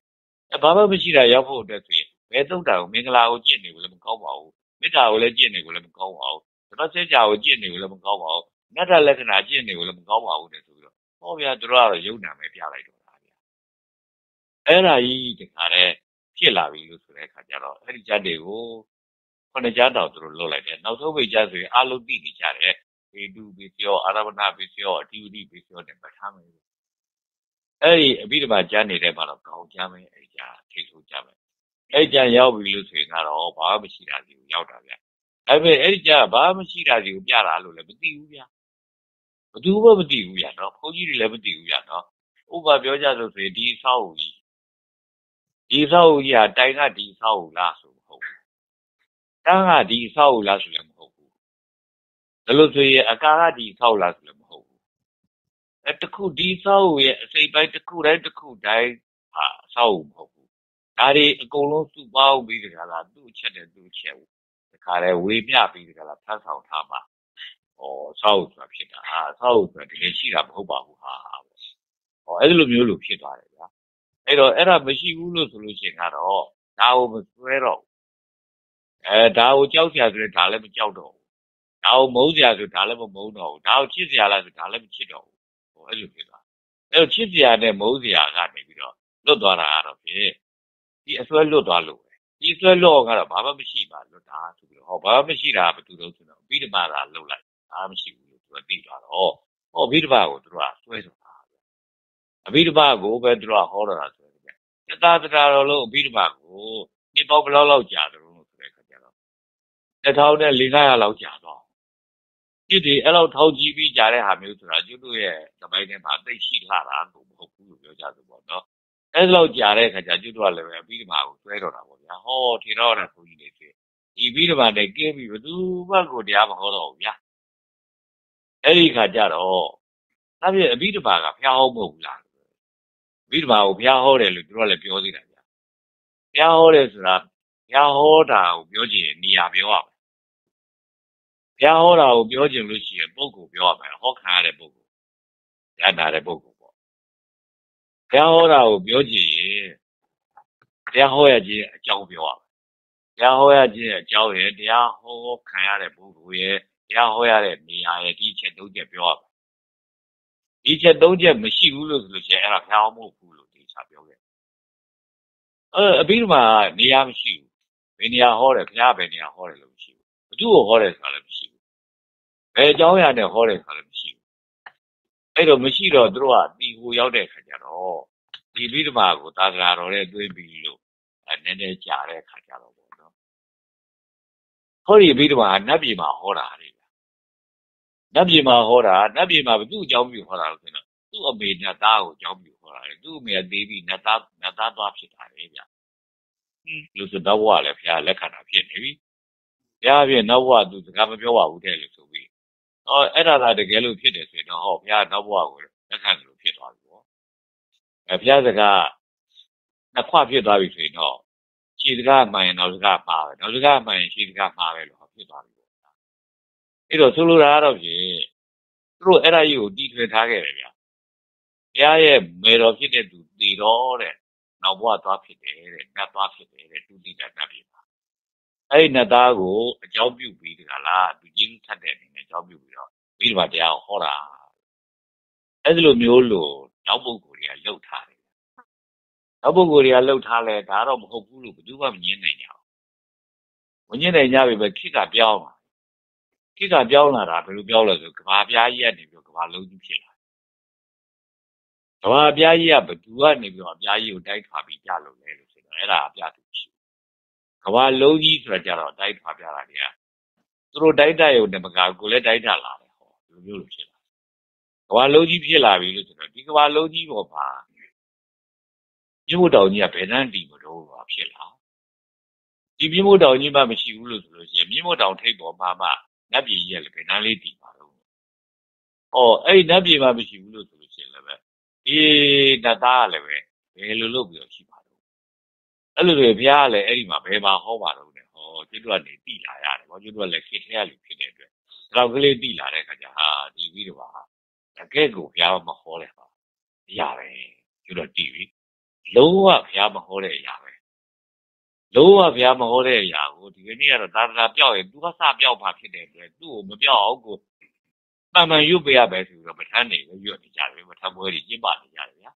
အဲဘာမှမရှိတာရောက်ဖို့အတွက်ဆိုရင်ဘယ်သုတ်တာကိုမင်္ဂလာကိုကြည့်နေကိုလည်းမကောင်းပါဘူးမေတ္တာကိုလည်းကြည့်နေကိုလည်းမကောင်းပါဘူးသတ္တစေကြာကိုကြည့်နေကိုလည်းမကောင်းပါဘူးနတ္တလက္ခဏာကြည့်နေကိုလည်းမကောင်းပါဘူးတဲ့ဆိုပြီးတော့ဟောဗျာသူတို့ကတော့ယုံနာပဲပြလိုက်တော့တာဗျာ အဲ့ဒါကြီးတခါတည်းဖြစ်လာပြီလို့ဆိုတဲ့အခါကျတော့အဲ့ဒီကြက်တွေကိုခုနှစ်ကြားတောင်သူတို့လွတ်လိုက်တယ်နောက်ဆုံးပိတ်ကြဆိုရင်အလုံးတိနေကြတယ်ဘေတုဘေပြောအာရဗနာဘေပြောအဓိဝတိဘေပြောနဲ့ပတ်ထားမယ်အဲ့ဒီအဘိဓမ္မာကျမ်းနေတဲ့မှာတော့ကောင်းကြမယ်အဲ့ဒီကျမ်းထိတ်ဆိုးကြမယ်အဲ့ဒီကျမ်းရောက်ပြီလို့ဆိုရင်ကတော့ဘာမှမရှိတာကြီးကိုရောက်တာဗျအဲ့ပဲအဲ့ဒီကျမ်းဘာမှမရှိတာကြီးကိုပြတာလို့လည်းမသိဘူးဗျဘသူမှမသိဘူးဗျနော်ဘုန်းကြီးတွေလည်းမသိဘူးဗျနော်ဥပမာပြောကြလို့ဆိုရင်ဒီဆောက်ဦးကြီး ဒီဆောက်ဦးကြီးဟာတိုင်ကဒီဆောက်ဦးလားဆိုမဟုတ်ဘူးတန်းကဒီဆောက်ဦးလားဆိုလည်းမဟုတ်ဘူးဒါလို့ဆိုရင်အကာကဒီဆောက်လားဆိုလည်းမဟုတ်ဘူးအဲတခုဒီဆောက်ဦးရဲ့အစိပ်ပိုင်းတစ်ခုတိုင်းတစ်ခုတိုင်းဟာဆောက်ဦးမဟုတ်ဘူးဒါတွေအကုန်လုံးစုပေါင်းပြီးတခါလားသူ့ချက်တဲ့သူ့ချက်ဘူးတခါလဲဝေမျှပြီးတခါလားဖတ်ဆောင်ထားမှာဩဆောက်ဦးဆိုတာဖြစ်တာဟာဆောက်ဦးဆိုတာတကယ်ရှိတာမဟုတ်ပါဘူးဟာဟောအဲ့ဒီလိုမျိုးလို့ဖြစ်သွားတယ်ဗျာ အဲ့တော့အဲ့ဒါမရှိဘူးလို့ဆိုလို့ရှိရင်ကတော့ဒါကိုမဆွဲတော့အဲဒါကိုကြောက်စရာဆိုရင်ဒါလည်းမကြောက်တော့ဘူးဒါကိုမုန်းစရာဆိုဒါလည်းမမုန်းတော့ဘူးဒါကိုချစ်စရာလားဆိုဒါလည်းမချစ်တော့ဘူးဟောအဲ့လိုဖြစ်သွားအဲ့တော့ချစ်စရာနဲ့မုန်းစရာကနေပြီးတော့လွတ်သွားတာကတော့ဖြင့်ဒီအစွဲလွတ်သွားလို့ပဲဒီအစွဲလွတ်ကတော့ဘာမှမရှိပါလွတ်တာဆိုပြီးတော့ဟောဘာမှမရှိတာဘယ်သူလို့ဆိုတော့ပြီးတမတာလှုပ်လိုက်ဘာမှမရှိဘူးလို့သူကသိသွားတော့ဟောပြီးတမကိုသူကဆွဲတော့ အဘိဓမ္မာကိုပဲသူတို့ကဟောတာဆိုတယ်ဗျ။တသားတသားတော်လုံးအဘိဓမ္မာကိုနှစ်ပေါက်ဘယ်လောက်လောက်ကြာတယ်လို့ဆိုတဲ့ခါကျတော့1400လောက်ကြာတော့ဒီဒီအဲ့လောက်ထောက်ကြည့်ပြီးကြာတဲ့ဟာမျိုးဆိုတာကျွတ်တို့ရဲ့သမိုင်းထဲမှာသိရှိလာတာကိုမဟုတ်ဘူးလို့ပြောကြသပေါ့နော်။အဲ့လောက်ကြာတဲ့ခါကျကျွတ်တို့ကလည်းအဘိဓမ္မာကိုဆွဲတော့တာပေါ့ဗျာ။ဟောထေရတော်တဲ့ဘုန်းကြီးတွေဆိုဒီအဘိဓမ္မာနဲ့ကင်းပြီးဘသူမှကိုတရားမဟောတော့ဘူးဗျာ။အဲ့ဒီခါကျတော့ဒါပြည့်အဘိဓမ္မာကဖျားဟောမဟုတ်ဘူးလား မိဓမ္မာကိုဘုရားဟောတယ်လို့သူတို့ကလည်းပြောသေးတာဗျာဘုရားဟောတယ်ဆိုတာဘုရားဟောတာကိုပြောချင်နေရာပြောရမယ်ဘုရားဟောတာကိုပြောချင်လို့ရှိရင်ပုဂ္ဂိုလ်ပြောရမယ်ဟောခံရတဲ့ပုဂ္ဂိုလ်ရတာတဲ့ပုဂ္ဂိုလ်ပေါ့ဘုရားဟောတာကိုပြောချင်ရင်ဘုရားဟောရခြင်းအကြောင်းပြောရမယ်ဘုရားဟောရခြင်းအကြောင်းရဲ့တရားဟောခံရတဲ့ပုဂ္ဂိုလ်ရဲ့တရားဟောရတဲ့နေရာရဲ့ဒီချက်သုံးချက်ပြောရမယ် ဒီချက်သုံးချက်မရှိဘူးလို့ဆိုလို့ရှိရင်အဲ့ဒါဖျားမဟုတ်ဘူးလို့ဒီချပြောခဲ့အဲအပြီးတော့နေရာမရှိဘူးဘယ်နေရာဟောတယ်ဖျားဘယ်နေရာဟောတယ်လို့မရှိဘူးဘသူ့ကိုဟောတယ်ဆိုတာလည်းမရှိဘူးဘယ်အကြောင်းအရာနဲ့ဟောတယ်ဆိုတာလည်းမရှိဘူးအဲ့တော့မရှိတော့သူတို့ကဒီကိုရောက်တဲ့ခါကျတော့ဒီပြီးတော့ကိုသာသနာတော်နဲ့တွင်းပြီးလို့အဲနည်းနည်းကြာတဲ့ခါကျတော့ပေါ့နော်ဟောဒီပြီးတော့နတ်ပြည်မှာဟောတာလေ နတ်ပြည်မှာဟောတာနတ်ပြည်မှာဘသူ့အကြောင်းပြုဟောတာလို့ဆိုတော့သူ့အမေနတ်သားကိုအကြောင်းပြုဟောတာလေသူ့အမေကသေးပြီးနတ်သားနတ်သားသွားဖြစ်တာလေဗျဟင်းလူစတော့ဘဝလည်းဘုရားလက်ခံတာဖြစ်နေပြီဘုရားဖြစ်နောက်ဘဝသူစကားမပြောပါဘူးတဲ့လို့ဆိုပြီးဟောအဲ့ဒါသာတကယ်လို့ဖြစ်တယ်ဆိုရင်တော့ဟောဘုရားနောက်ဘဝကိုလက်ခံတယ်လို့ဖြစ်သွားပြီပေါ့အဲဘုရားစကားနှစ်ခွဖြစ်သွားပြီဆိုရင်တော့ခြေစကားမှန်ရင်နောက်စကားမှားပဲနောက်စကားမှန်ရင်ခြေစကားမှားပဲလို့ဖြစ်သွားပြီ အဲ့တော့ဆိုလိုတာကတော့ဖြင့်သူတို့အဲ့ဒါကြီးကိုတီထွင်ထားခဲ့တယ်ဗျာဘုရားရဲ့မေတော်ဖြစ်တဲ့သူတည်တော်တဲ့နောက်ဘဝသွားဖြစ်တယ်တဲ့နတ်သွားဖြစ်တယ်တဲ့သူတိတနတ်ဖြစ်ပါအဲ့ဒီနတ်သားကိုအကြောင်းပြုပြီးတကလားသူကျေးဇူးထပ်တဲ့အနေနဲ့အကြောင်းပြုပြီးတော့ပြီးတော့တရားကိုဟောတာအဲ့ဒီလိုမျိုးလို့နောက်ပုဂ္ဂိုလ်တွေကလှုပ်ထားတယ်နောက်ပုဂ္ဂိုလ်တွေကလှုပ်ထားလဲဒါတော့မဟုတ်ဘူးလို့ဘယ်သူမှမငြင်းနိုင်ကြဘူးဝင်ကျင်နေကြပြီပဲခိကပြောင်းလာ ခိကပြောင်းလာတာဘယ်လိုပြောင်းလဲဆိုကဘာပြားကြီးကနေပြီးကဘာလုံးကြီးဖြစ်လာကဘာပြားကြီးကဘသူကနေပြီးတော့အပြားကြီးကိုတိုက်ထွာပြီးကြလို့လဲလို့ဆိုတော့အဲ့ဒါအပြားသူရှိကဘာလုံးကြီးဆိုတာကြတော့တိုက်ထွာပြတာတွေကသူတို့တိုက်တရုံနဲ့မကကိုလည်းတိုက်တာလာတယ်ဟောဒီလိုမျိုးလို့ဖြစ်လာကဘာလုံးကြီးဖြစ်လာပြီလို့ဆိုတော့ဒီကဘာလုံးကြီးပေါ်မှာမြို့မတော်ကြီးကဘယ်နှန်းတီမလို့ပါဖြစ်လာဒီမြင့်မို့တောင်ကြီးမှမရှိဘူးလို့ဆိုလို့ရှိရင်မြင့်မို့တောင်ထိပ်ပေါ်မှာမှ နတ်ပြည်ကြီးကလည်းဘယ်နှန်းလေးတည်ပါတော့။အော်အဲ့ဒီနတ်ပြည်မှမရှိဘူးလို့ဆိုလို့ရှိရင်လည်းပဲဒီနတ်သားကလည်းပဲဘယ်လိုလုပ်ပြီးတော့ရှိပါတော့။အဲ့လိုတွေဘုရားကလည်းအဲ့ဒီမှာဘယ်မှာဟောပါတော့လဲ။ဟောကျွတ်တို့ကနေတည်လာရတယ်။ဘာကျွတ်တို့ကလည်းခေတ်ထဲကလူဖြစ်တဲ့အတွက်တော့ကလေးတည်လာတဲ့ခါကျဟာဒီပြီးတော့ဟာတကယ်ကိုဘုရားမဟောလဲပါ။ရပဲကျွတ်တော့တည်ပြီ။လုံးဝဘုရားမဟောတဲ့အရာပဲ လုံးဝဘုရားမဟောတဲ့အရာကိုဒီကနေ့ကတော့သာသနာပြောက်ရင်သူကစပြောက်ပါဖြစ်တဲ့အတွက်သူ့ကိုမပြောက်အောင်ကိုမှန်မှန်ရွတ်ပေးရပဲဆိုတော့ပဋ္ဌာန်းတွေပဲရွတ်နေကြတယ်ပဋ္ဌာန်းပွဲတွေကျင့်ပနေကြတယ်ဗျာ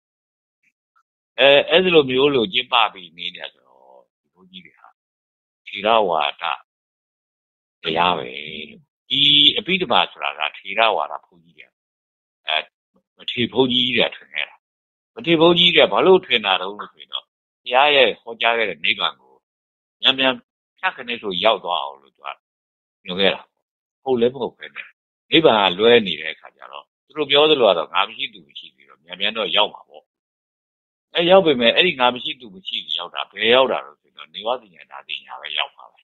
အဲအဲ့ဒီလိုမျိုးလို့ကျင့်ပပြီးနေတယ်ဆိုတော့ဒီဘုန်းကြီးတွေဟာထေရဝါဒတရားပဲဒီအပိဓမ္မာဆိုတာကထေရဝါဒဘုန်းကြီးတွေအဲမထေဘုန်းကြီးတွေထွင်ခဲ့တာမထေဘုန်းကြီးတွေဘာလို့ထွင်တာတုံးလို့ဆိုရင်တော့ဘုရားရဲ့ဟောကြားခဲ့တဲ့နိဗ္ဗာန်ကို မြန်မြန်ဖြတ်ခနဲ့ဆိုရောက်သွားအောင်လို့သူကညွှန်ခဲ့တာဟုတ်လည်းမဟုတ်ပဲနဲ့နိဗ္ဗာန်ကလွဲနေတဲ့အခါကျတော့သူတို့ပြောသလိုကတော့ငါမရှိသူမရှိပြီးတော့မြန်မြန်တော့ရောက်မှာပေါ့အဲရောက်ပေမဲ့အဲ့ဒီငါမရှိသူမရှိပြီးရောက်တာဘယ်ရောက်တာလို့ဆိုတော့နေဝသိညာတိညာပဲရောက်ပါပဲ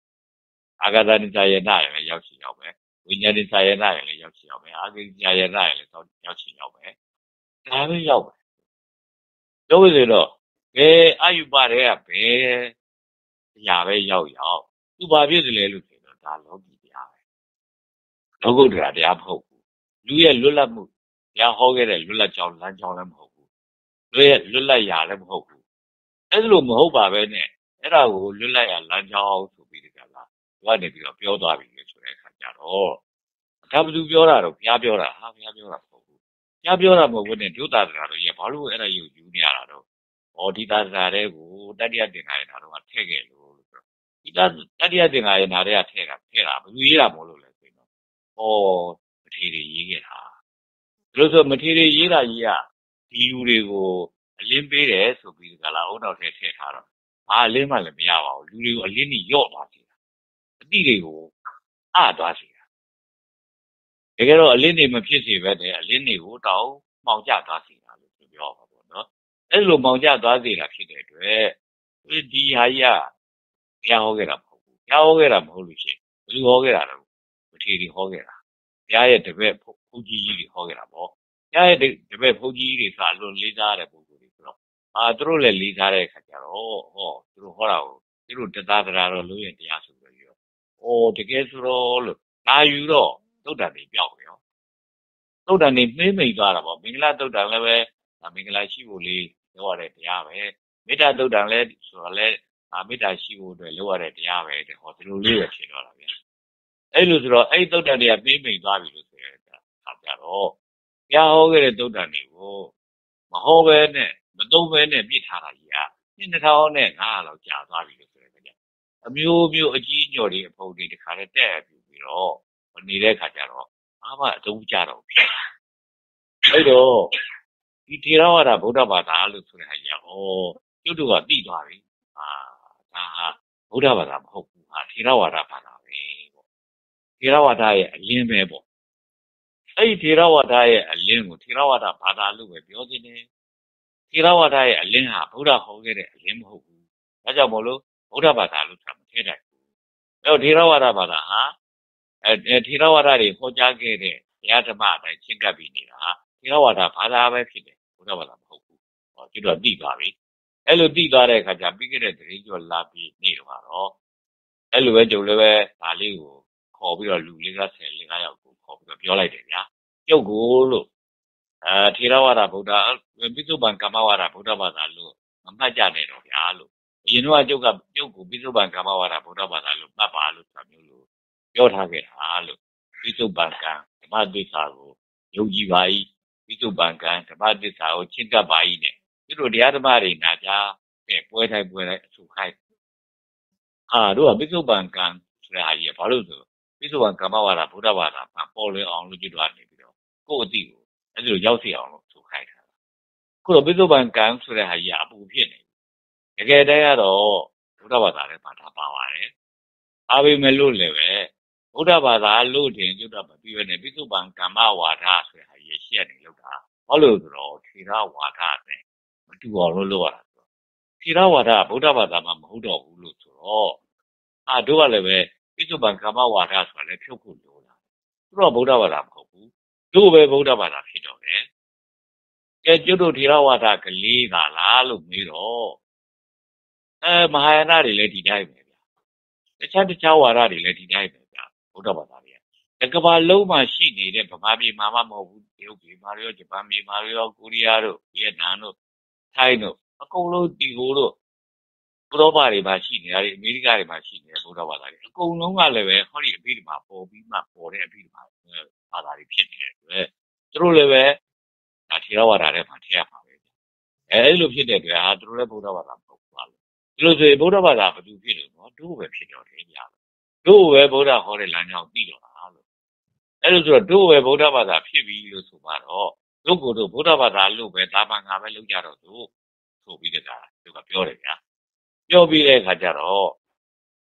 အာဂတနိစာယနာလည်းရောက်ချင်ရောက်ပဲဝိညာဉ်စာယနာလည်းရောက်ချင်ရောက်ပဲအာဂိညာယနာလည်းရောက်ချင်ရောက်ပဲဒါပဲရောက်ပဲပြောလို့ဆိုတော့ဘယ်အာယုပတဲ့ကဘယ် အရာပဲရောက်ရောက်သူဘာဖြစ်တယ်လဲလို့ဆိုတော့ဒါလောကီတရားပဲလောကုတ္တရာတရားမဟုတ်ဘူးလူရဲ့လွတ်လပ်မှုတရားဟောခဲ့တဲ့လွတ်လပ်ကြောင်းလမ်းကြောင်းလည်းမဟုတ်ဘူးလူရဲ့လွတ်လပ်ရာလည်းမဟုတ်ဘူးအဲ့လိုမဟုတ်ပါပဲနဲ့အဲ့ဒါကိုလွတ်လပ်ရာလမ်းကြောင်းဆိုပြီးဒီကလာသူကနေပြီးတော့ပြောသွားပြီလေဆိုတဲ့အခါကျတော့ဒါဘသူပြောတာတော့ဘုရားပြောတာဟာဘုရားပြောတာမဟုတ်ဘူးဘုရားပြောတာမဟုတ်ဘူးနဲ့ဒုတာတရားတော့ရဘာလို့အဲ့ဒါယူယူနေရတာတော့ဟောဒီတာတရားတွေကိုတတိယတင်္ဂါရတာတော့ထည့်ခဲ့လို့ ဒီတတတိယသင်္ဃာရနာတွေကထဲတာထဲတာဘယ်လိုရေးတာမို့လို့လဲဆိုရင်တော့ဟောမထေရရေးခဲ့တာဘယ်လိုဆိုမထေရရေးတာကြီးကဒီလူတွေကိုအလင်းပေးတယ်ဆိုပြီးကလာအုံနောက်ထဲထည့်ထားတော့ဘာအလင်းမှလည်းမရပါဘူးလူတွေကိုအလင်းကြီးယော့သွားစေတာအတိတွေကိုအသွားစေတာတကယ်တော့အလင်းတွေမဖြစ်စေပဲနဲ့အလင်းတွေကိုတောင်းမှောင်ကျသွားစေတာလို့ပြောပါပေါ့နော်အဲ့လိုမှောင်ကျသွားစေတာဖြစ်တဲ့အတွက်ဒီဟာကြီးက ဘုရားဟောခဲ့တာမဟုတ်ဘူးဘုရားဟောခဲ့တာမဟုတ်လို့ရှိရင်ဘယ်သူဟောခဲ့တာလဲမထေရီဟောခဲ့တာဘုရားရဲ့တပည့်ဘုန်းကြီးကြီးတွေဟောခဲ့တာပေါ့ဘုရားရဲ့တပည့်ဘုန်းကြီးတွေဆိုအလွန်လေးစားတဲ့ပုဂ္ဂိုလ်တွေဆိုတော့အာသူတို့လည်းလေးစားတဲ့အခါကျတော့ဟောသူတို့ဟောတာကိုသူတို့တသားတရားတော့လို့ရင်တရားဆိုပြီးတော့အိုးတကယ်ဆိုတော့လို့လာယူတော့သုတ်တန်တွေပြောက်ရောသုတ်တန်တွေနှိမ့်မိန်သွားတာပေါ့မင်္ဂလာသုတ်တန်လည်းပဲမင်္ဂလာရှိဖို့လေးပြောရတဲ့တရားပဲမေတ္တာသုတ်တန်လည်းဆိုတော့လည်း ငါမေတ္တာရှိဖို့အတွက်လုပ်ရတဲ့တရားပဲတဲ့ဟောဒီလိုလေးပဲထင်တော့တာဗျာအဲ့လိုဆိုတော့အဲ့သုတ်တန်တွေကပြေးမိန်သွားပြီလို့ဆိုရတာခါကြတော့ဘုရားဟောခဲ့တဲ့သုတ်တန်တွေကိုမဟောပဲနဲ့မသုံးပဲနဲ့ပြစ်ထားတာကြီးကနှစ်2000နဲ့900လောက်ကြာသွားပြီလို့ဆိုရတာဗျာအမျိုးမျိုးအကြီးအကျော်တွေအဖုံတွေတခါနဲ့တက်ပြူပြီးတော့မနေတဲ့ခါကြတော့ဘာမှအသုံးမကျတော့ဘူးအဲ့တော့ဒီထေရဝါဒဗုဒ္ဓဘာသာလို့ဆိုတဲ့ဟာကြီးကဩကျွတ်တို့ကတိသွားပြီအာ ဒါဟာဗုဒ္ဓဘာသာမဟုတ်ဘူးဟာထေရဝါဒဘာသာပဲပေါ့ထေရဝါဒရဲ့အလင်းပဲပေါ့အဲ့ဒီထေရဝါဒရဲ့အလင်းကိုထေရဝါဒဘာသာလို့ပဲပြောနေတယ်ထေရဝါဒရဲ့အလင်းဟာဗုဒ္ဓဟောခဲ့တဲ့အလင်းမဟုတ်ဘူးဒါကြောင့်မို့လို့ဗုဒ္ဓဘာသာလို့ဆိုတာမထည့်နိုင်ဘူးအဲ့တော့ထေရဝါဒဘာသာဟာအဲထေရဝါဒတွေဟောကြားခဲ့တဲ့ဘုရားဓမ္မအတိုင်းရှင်းကပ်ပြီးနေတာဟာထေရဝါဒဘာသာပဲဖြစ်တယ်ဗုဒ္ဓဘာသာမဟုတ်ဘူးဟောကျွတ်တော့သိသွားပြီ အဲ့လိုသိသွားတဲ့အခါကျပြီးခဲ့တဲ့တရင်ကျော်လာပြီးနေတော့တော့အဲ့လိုပဲကြုံလည်းပဲဒါလေးကိုခေါ်ပြီးတော့လူလေးက10လေး9ယောက်ကိုခေါ်ပြီးတော့ပြောလိုက်တယ်ဗျာကျုပ်ကိုလို့အဲထေရဝါဒဗုဒ္ဓပိစုပန်ကမ္မဝါဒဗုဒ္ဓဘာသာလို့မမှတ်ကြနဲ့တော့ဗျာလို့အရင်တော့ကျုပ်ကကျုပ်ကိုပိစုပန်ကမ္မဝါဒဗုဒ္ဓဘာသာလို့မှတ်ပါလို့ဆိုတာမျိုးလို့ပြောထားခဲ့တာလို့ပိစုပန်ကဓမ္မသစ္စာကိုယုံကြည်ပါ၏ပိစုပန်ကဓမ္မသစ္စာကိုချင့်ကပ်ပါ၏နဲ့ သူတို့တရားဓမ္မတွေနာကြတဲ့ပွဲတိုင်းပွဲတိုင်းအဆူခိုင်းအာတို့ကပိဿုပန်ကံဆိုတဲ့ဟာကြီးကဘာလို့ဆိုပိဿဝံကမ္မဝါဒဗုဒ္ဓဘာသာမှာပေါ်လွင်အောင်လို့ကျွတ်သွားနေပြီးတော့ကိုယ့်အတိကိုအဲ့လိုရောက်စီအောင်လို့ဆိုခိုင်းတာခုတော့ပိဿဝံကံဆိုတဲ့ဟာကြီးကအပူဖြစ်နေတကယ်တည်းကတော့ဗုဒ္ဓဘာသာလည်းပါတာပါပါတယ်အားပေမဲ့လို့လည်းပဲဗုဒ္ဓဘာသာလို့တင်ကျွတ်တော့မပြီးပဲနဲ့ပိဿဝံကမ္မဝါဒဆိုတဲ့ဟာကြီးရှေ့ကနေလောက်တာဘာလို့ဆိုတော့ထေရဝါဒနဲ့မ တူအောင်လို့လုပ်ရတာထေရဝါဒဗုဒ္ဓဘာသာမှာမဟုတ်တော့ဘူးလို့ဆိုတော့အာတို့ကလည်းပဲပိဿုပံကာမဝါဒဆိုတာလည်းဖြုတ်ဖို့လိုတာသူတို့ကဗုဒ္ဓဘာသာမဟုတ်ဘူးတို့ပဲဗုဒ္ဓဘာသာဖြစ်တော့တယ်ကဲကျွတ်တို့ထေရဝါဒကလေးကလားလို့မေးတော့အဲမဟာယာနတွေလည်းဒီတိုင်းပဲဗျာတခြားတခြားဝါဒတွေလည်းဒီတိုင်းပဲဗျာဗုဒ္ဓဘာသာတွေကတကဘာလုံးမှာရှိနေတဲ့ဗမာပြည်မှာမှမဟုတ်ဘူးတရုတ်ပြည်မှာရောဂျပန်ပြည်မှာရောကိုရီးယားတို့ဗီယက်နမ်တို့ ထိုင်းတို့အကုန်လုံးဒီဟိုတို့ဥရောပတွေမှာရှိနေတာတွေအမေရိကတွေမှာရှိနေတဲ့ဗုဒ္ဓဘာသာတွေအကုန်လုံးကလည်းပဲဟောဒီအဘိဓမ္မာပေါ်ပြီးမှပေါ်တဲ့အဘိဓမ္မာဘာသာတွေဖြစ်နေတဲ့အတွက်သူတို့လည်းပဲဒါထေရဝါဒထဲမှာထည့်ရမှာပဲအဲလိုဖြစ်တဲ့အတွက်ဟာသူတို့လည်းဗုဒ္ဓဘာသာမဟုတ်ဘူးပါလို့ဒီလိုဆိုရင်ဗုဒ္ဓဘာသာဘာလို့ဖြစ်လို့နော်တို့ပဲဖြစ်တော့တယ်ဗျာတို့ပဲဗုဒ္ဓဟောတဲ့လမ်းကြောင်းသိတော့တာလို့အဲလိုဆိုတော့တို့ပဲဗုဒ္ဓဘာသာဖြစ်ပြီလို့ဆိုမှတော့ တို့ကိုယ်တို့ဗုဒ္ဓဘာသာလို့ပဲဒါမှငါပဲလုပ်ကြတော့သူဆိုပြီးတဲ့ကသူကပြောတယ်ဗျာပြောပြီးတဲ့အခါကျတော့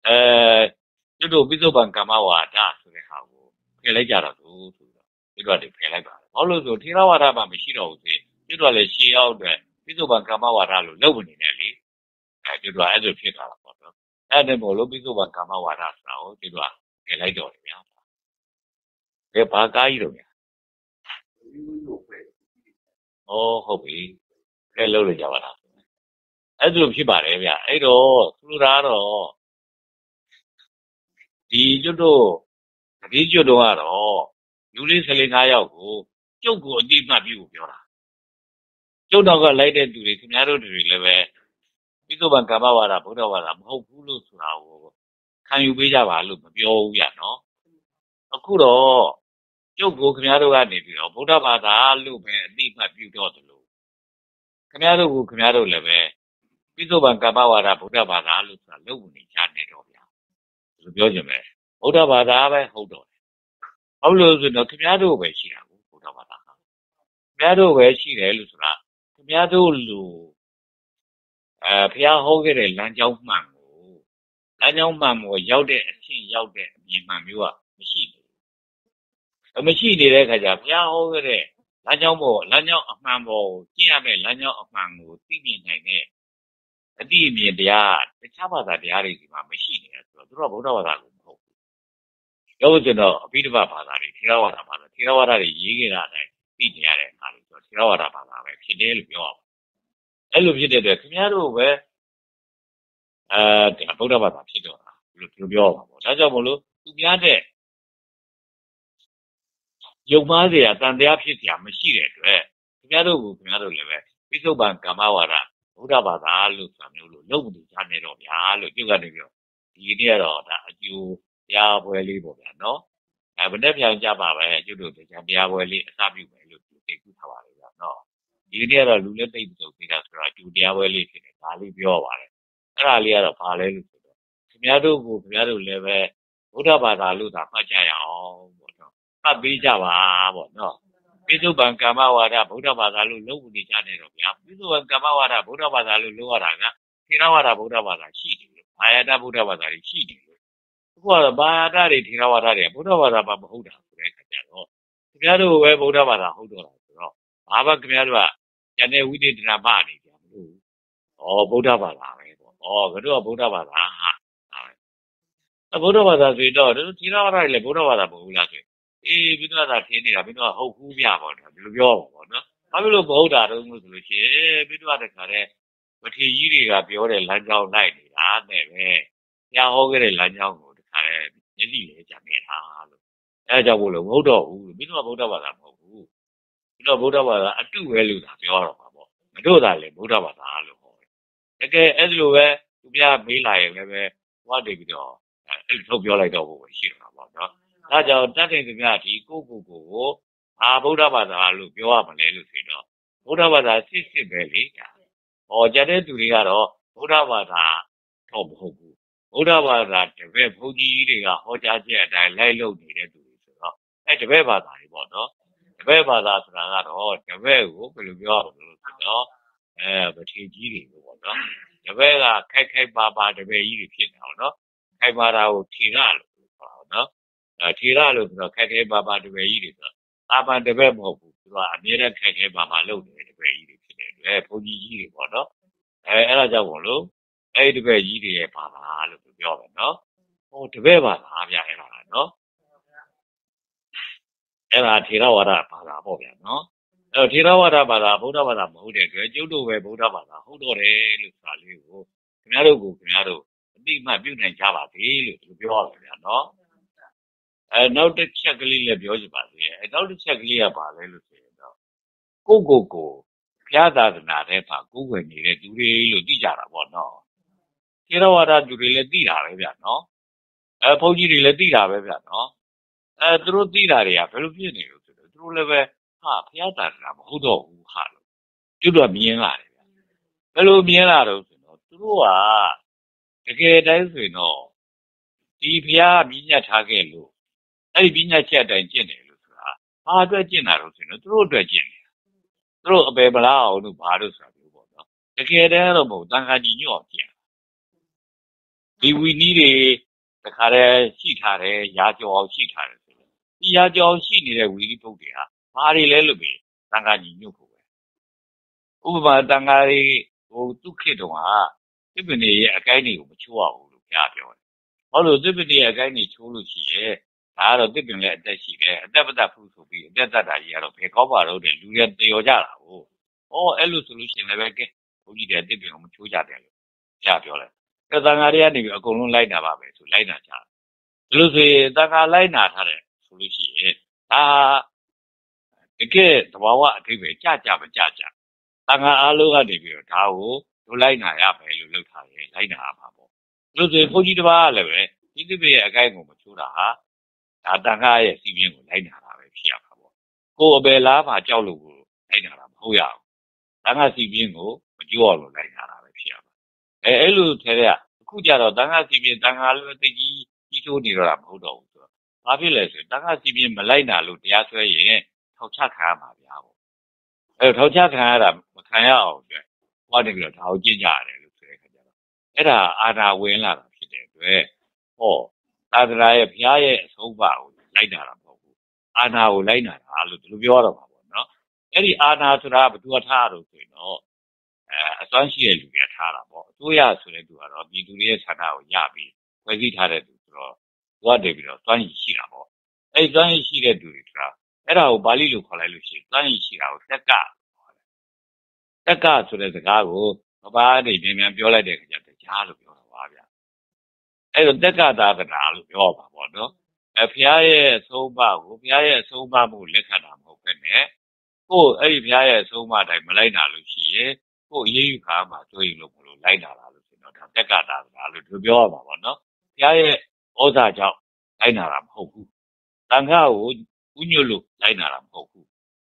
အဲတို့တို့ပိဿုပံကမ္မဝါဒဆိုတဲ့ဟာကိုဖယ်လိုက်ကြတော့သူဆိုတော့ဒီတော့ဒီဖယ်လိုက်ပါတယ်ဘာလို့ဆိုထေရဝါဒမှာမရှိတော့ဘူးစေဒီတော့လည်းရှေးရောက်အတွက်ပိဿုပံကမ္မဝါဒလို့လုပ်နေတယ်လေအဲဒီတော့အဲ့လိုဖြစ်သွားတာပေါ့နော်အဲ့ဒါမို့လို့ပိဿုပံကမ္မဝါဒဆိုတာကိုဒီတော့ဖယ်လိုက်တော့တယ်ဗျာဒီဘာကားကြီးတော့ဗျာ ဩဟုတ်ပြီကဲလုပ်လို့ကြပါလားအဲ့လိုဖြစ်ပါတယ်ဗျအဲ့တော့သူတို့ကတော့ဒီကျွတ်တို့တတိကျွတ်တို့ကတော့လူလေး15ယောက်ကိုကျုပ်ကိုအတိမတ်ပြီးကိုပြောတာကျုပ်တော့ကလိုက်တဲ့သူတွေခင်ဗျားတို့တွေလည်းပဲပိဿုပံကမ္မဝါဒဗုဒ္ဓဝါဒမဟုတ်ဘူးလို့ဆိုတာကိုခံယူပေးကြပါလို့မပြောဘူးဗျနော်အခုတော့ ကျုပ်ကိုခင်ဗျားတို့ကနေပြီးတော့ဗုဒ္ဓဘာသာလို့ပဲအတိမတ်ပြုတော့တယ်လို့ခင်ဗျားတို့ကိုခင်ဗျားတို့လည်းပဲပိဿုပံကမ္မဝါဒဗုဒ္ဓဘာသာလို့ဆိုတာလုံနေကြနေတော့ဗျာဒီလိုပြောချင်မယ်ဗုဒ္ဓဘာသာပဲဟုတ်တော့တယ်ဟုတ်လို့ဆိုတော့ခင်ဗျားတို့ပဲရှိတာကိုဗုဒ္ဓဘာသာကခင်ဗျားတို့ပဲရှိတယ်လို့ဆိုတာခင်ဗျားတို့လူအဲဖះဟောခဲ့တဲ့လမ်းကြောင်းမှန်ကိုလမ်းကြောင်းမှန်ကိုရောက်တဲ့အချင်းရောက်တဲ့အမြင်မှန်မျိုးကမရှိဘူး မရှိနေတဲ့အခါကျဘုရားဟောခဲ့တဲ့လမ်းကြောင်းပေါ်လမ်းကြောင်းအမှန်ပေါ်ကိုကျင့်ရမယ့်လမ်းကြောင်းအမှန်ကိုသိမြင်နိုင်တဲ့အတိအမြင်တရားတခြားဘာသာတရားတွေဒီမှာမရှိနေတယ်ဆိုတော့သူတို့ကဗုဒ္ဓဘာသာကိုမဟုတ်ဘူး။ပြောကျွန်တော်အဘိဓမ္မာဘာသာတွေထေရဝါဒဘာသာထေရဝါဒတွေရေးခဲ့တာလည်းသိနေရတဲ့အခါလို့ဆိုထေရဝါဒဘာသာပဲဖြစ်တယ်လို့ပြောအောင်။အဲ့လိုဖြစ်တဲ့အတွက်ခင်ဗျားတို့ပဲအဲဗုဒ္ဓဘာသာဖြစ်တော့တာလို့သူပြောပါပေါ့။ဒါကြောင့်မလို့သူများတဲ့ ယုံမားစရာတန်တရားဖြစ်စရာမရှိတဲ့အတွက်ခင်ဗျားတို့ကခင်ဗျားတို့လည်းပဲပိဿုပံကမ္မဝါဒဗုဒ္ဓဘာသာလို့ဆိုတာမျိုးလို့လုံးမတူကြနေတော့ဗျာလို့ပြုတ်ကနေပြောဒီနေ့ကတော့ဒါအကျိုးတရားပွဲလေးပေါ့ဗျာနော်အဲဘယ်နဲ့ပြောင်းကြပါပဲကျွတ်တို့တရားတရားပွဲလေးအစပြုမယ်လို့သိကူထားပါလေဗျာနော်ဒီနေ့ကတော့လူလက်သိပ်ပြုတ်သေးတာဆိုတော့အကျိုးတရားပွဲလေးဖြစ်တယ်ဒါလေးပြောပါတယ်အဲ့ဒါလေးကတော့ဘာလဲလို့ဆိုတော့ခင်ဗျားတို့ကိုခင်ဗျားတို့လည်းပဲဗုဒ္ဓဘာသာလို့သာမှတ်ကြရအောင်ပေါ့နော် မှတ်ပေးကြပါပေါ့နော်ပိဿုပံကမ္မဝါဒဗုဒ္ဓဘာသာလို့လုံးဝနေကြတယ်တော့ဗျာပိဿုပံကမ္မဝါဒဗုဒ္ဓဘာသာလို့လုံးရတာကထေရဝါဒဗုဒ္ဓဘာသာရှိတယ်လို့ဘာယာတဗုဒ္ဓဘာသာတွေရှိတယ်လို့အခုကတော့ဘာယာတတွေထေရဝါဒတွေဗုဒ္ဓဘာသာဘာမဟုတ်တာဆိုတဲ့အခါကျတော့ခင်ဗျားတို့ပဲဗုဒ္ဓဘာသာဟုတ်တော့တာဆိုတော့ဘာမှခင်ဗျားတို့ကဉာဏ်နဲ့ဝိသေသနာမနေကြဘူးဩဗုဒ္ဓဘာသာပဲပေါ့ဩကတော့ဗုဒ္ဓဘာသာဟာဗုဒ္ဓဘာသာဆိုတော့ထေရဝါဒတွေလည်းဗုဒ္ဓဘာသာမဟုတ်ဘူးလားဆို အေးပြီးတော့ဒါထင်းနေတာပြီးတော့ဟုတ်ဘူးပြပါတော့ဒီလိုပြောပါပေါ့နော်ဘာဖြစ်လို့မဟုတ်တာတော့လို့ဆိုလို့ရှိရင်ပြီးတော့တခါတည်းမထေကြီးတွေကပြောတဲ့လမ်းကြောင်းလိုက်နေတာနဲ့ပဲညာဟောခဲ့တဲ့လမ်းကြောင်းကိုတခါတည်းမျက်စိလေးကြံနေတာလို့အဲကြောင့်ဘုလို့မဟုတ်တော့ဘူးပြီးတော့ဗုဒ္ဓဘာသာမဟုတ်ဘူးပြီးတော့ဗုဒ္ဓဘာသာအတုပဲလို့သာပြောတော့မှာပေါ့မတို့သာလေဗုဒ္ဓဘာသာလို့ဟောတယ်တကယ်အဲ့လိုပဲသူပြမေးလာရင်လည်းပဲဟောတယ်ပြီးတော့အဲ့လိုထုတ်ပြောလိုက်တော့ဖို့ရှိတော့မှာပေါ့နော် ဒါကြောင့်တတ်တဲ့သူများဒီကိုကိုကိုကိုအာဗုဒ္ဓဘာသာလို့ပြောရမလဲလို့ဆိုတော့ဗုဒ္ဓဘာသာစစ်စစ်ပဲလေ။ဟောကြတဲ့သူတွေကတော့ဗုဒ္ဓဘာသာတော့မဟုတ်ဘူးဗုဒ္ဓဘာသာတပည့်ဘုန်းကြီးတွေကဟောကြားချက်အတိုင်းလိုက်လုပ်နေတဲ့သူတွေဆိုတော့အဲတပည့်ဘာသာတွေပေါ့နော်တပည့်ဘာသာဆိုတာကတော့တပည့်ကိုဘယ်လိုပြောရမလဲဆိုတော့အဲဗထေကြီးတွေပေါ့နော်တပည့်ကခိုက်ခိုက်ပါပါတပည့်ကြီးတွေဖြစ်နေအောင်နော်ခိုက်ပါတာကိုထေရလို့ပြောတာနော်အဲ ထေရလို့ဆိုတော့ခိုက်ခိုက်ပါပါတပည့်ကြီးတွေဆိုတော့အာမန်တပည့်မဟုတ်ဘူးသူကအမြဲတမ်းခိုက်ခိုက်ပါပါလုပ်နေတဲ့တပည့်ကြီးတွေဖြစ်တယ်အဲဘုန်းကြီးကြီးတွေပေါ့နော်အဲအဲ့ဒါကြောင့်ဘောလို့အဲ့ဒီတပည့်ကြီးတွေရဲ့ဘာသာလို့ပြောတယ်နော်ဟိုတပည့်ဘာသာဗျအဲ့ဒါနော်အဲ့ဒါထေရဝါဒဘာသာပေါ့ဗျာနော်အဲ့တော့ထေရဝါဒဘာသာဗုဒ္ဓဘာသာမဟုတ်တဲ့အတွက်ကျုပ်တို့ပဲဗုဒ္ဓဘာသာဟုတ်တော့တယ်လို့ဆိုတာလေးကိုခင်ဗျားတို့ကိုခင်ဗျားတို့အတိအမှတ်ပြုနိုင်ကြပါသေးလို့သူပြောရတယ်ဗျာနော် အဲနောက်တစ်ချက်ကလေးလည်းပြောချင်ပါသေးတယ်အဲနောက်တစ်ချက်ကလေးကဘာလဲလို့ဆိုရင်တော့ကိုကိုကိုဘုရားသာသနာတဲ့ပါကိုယ်ွယ်နေတဲ့သူတွေလို့သိကြတာပေါ့နော်ထေရဝါဒသူတွေလည်းသိတာပဲဗျာနော်အဲဘုန်းကြီးတွေလည်းသိတာပဲဗျာနော်အဲသူတို့သိတာတွေကဘယ်လိုဖြစ်နေလို့ဆိုတော့သူတို့လည်းပဲဟာဘုရားသာသနာမဟုတ်တော့ဘူးဟာလို့ကျွတ်တော့မြင်လာတယ်ဗျာဘယ်လိုမြင်လာတော့ဆိုတော့သူတို့ကတကယ်တိုင်းဆိုရင်တော့ဒီဘုရားမြင့်ညတ်ထားခဲ့လို့ အဲ့ဒီမြင့်ညတ်ချက်အတိုင်းကျင့်တယ်လို့ဆိုတာဘာအတွက်ကျင့်တာလို့ဆိုရင်သူတို့အတွက်ကျင့်တယ်သူတို့အပေမလားအောင်လို့ဘာလို့ဆိုတာပြောပေါ့နော်တကယ်တမ်းတော့မဟုတ်တန်ခါကြီးညော့ကျင့်ဒီဝီနီးတွေတခါတည်းရှိထားတယ်ရာကြောအောင်ရှိထားတယ်ဆိုတော့ဒီရာကြောအောင်ရှိနေတဲ့ဝီနီးပုတ်တွေဟာဘာတွေလဲလို့ပဲတန်ခါကြီးညွတ်ဖို့ပဲဥပမာတန်ခါတွေဟိုသူခေတုံးကသစ်ပင်တွေရဲ့အကိုင်းတွေကိုမချိုးရဘူးလို့ကြားပြောတယ်။ဘာလို့သစ်ပင်တွေရဲ့အကိုင်းတွေချိုးလို့ရှိရဲ့ ဒါကတော့သစ်ပင်လည်းအသက်ရှိတယ်အသက်ပသက်ဖူးဆိုပြီးအသက်သက်တာကြီးကတော့ဘယ်ကောက်ပါတော့တဲ့လူတွေတယောကြတာဟုတ်။အော်အဲ့လိုဆိုလို့ရှိရင်လည်းပဲကဲဘုန်းကြီးတွေသစ်ပင်ကိုမချိုးကြတယ်လို့ကြားပြောလိုက်။အဲတန်ခါတွေကနေပြီးအကုန်လုံးလိုက်တာပါပဲဆိုလိုက်တာကြတယ်။ဒါလို့ဆိုရင်တန်ခါလိုက်နာထားတယ်ဆိုလို့ရှိရင်ဒါတကယ်သဘာဝအထိပ္ပယ်ကြကြမကြကြတန်ခါအားလုံးကနေပြီးတော့ဒါကိုတို့လိုက်နာရမယ်လို့လုပ်ထားတယ်လိုက်နာရမှာပေါ့လို့ဆိုရင်ဘုန်းကြီးတစ်ပါးကလည်းပဲဒီသစ်ပင်ရဲ့အကိုင်းကိုမချိုးတာဟာ ဒါတန်ခါရဲ့စီပြင်းကိုလိုက်နာတာပဲဖြစ်ရမှာပေါ့ကိုယ်အပယ်လားမှာကြောက်လို့ကိုလိုက်နာတာမဟုတ်ရဘူးတန်ခါစီပြင်းကိုမကြိုးအောင်လို့လိုက်နာတာပဲဖြစ်ရမှာအဲအဲ့လိုထဲတဲ့အခုကြတော့တန်ခါစီပြင်းတန်ခါလည်းတိတ်ကြီးကြီးချိုးနေတော့တာမဟုတ်တော့ဘူးဆိုတော့ဘာဖြစ်လဲဆိုရင်တန်ခါစီပြင်းမလိုက်နာလို့တရားစွဲရင်ထောက်ချခံရမှာဗျာပေါ့အဲထောက်ချခံရတာမခံရအောင်အတွက်ဟောတယ်ပြီးတော့ဒါကိုကျင့်ကြရတယ်လို့ဆိုတဲ့ခါကျတော့အဲ့ဒါအာနာဝင်လာတာဖြစ်တဲ့အတွက်ဟော သာသနာရဲ့ဘုရားရဲ့အဆုံးပါကိုလိုက်တာမဟုတ်ဘူးအာနာကိုလိုက်နာတာလို့ဒီလိုပြောရတော့မှာပေါ့နော်အဲ့ဒီအာနာဆိုတာဘယ်သူထားတော့ဆိုရင်တော့အဲအစွမ်းရှိတဲ့လူတွေထားတာပေါ့အစိုးရဆိုတဲ့သူကတော့ပြည်သူတွေရဲ့ဆန္ဒကိုရပြီးဖွဲ့စည်းထားတဲ့သူဆိုတော့သူကတည်းပြီးတော့စွမ်းရည်ရှိတာပေါ့အဲ့ဒီစွမ်းရည်ရှိတဲ့သူတွေဆိုတာအဲ့ဒါကိုပါဠိလိုခေါ်လိုက်လို့ရှိရင်စွမ်းရည်ရှိတာကိုတက်ကတက်ကဆိုတဲ့စကားကိုမပါနေပြန်ပြန်ပြောလိုက်တဲ့အခါကျတရားလို့ပြောတာပါဗျ အဲ့တော့တက်ကသာသနာလို့ပြောပါပေါ့နော်အဖရားရဲ့အဆုံးအမကိုဖရားရဲ့အဆုံးအမမှုလက်ခံတာမဟုတ်ဘဲနဲ့ကိုယ်အဲ့ဒီဖရားရဲ့အဆုံးအမတိုင်းမလိုက်နိုင်လို့ရှိရင်ကိုယ်အေးအေးခါမှတွေ့ရင်လို့မလို့လိုက်တာလားလို့ဆိုတော့ဒါတက်ကသာသနာလို့သူပြောရမှာပေါ့နော်ဖရားရဲ့ဩဇာကြောင့်လိုက်နာတာမဟုတ်ဘူးတန်ခါကိုဥညွတ်လို့လိုက်နာတာမဟုတ်ဘူး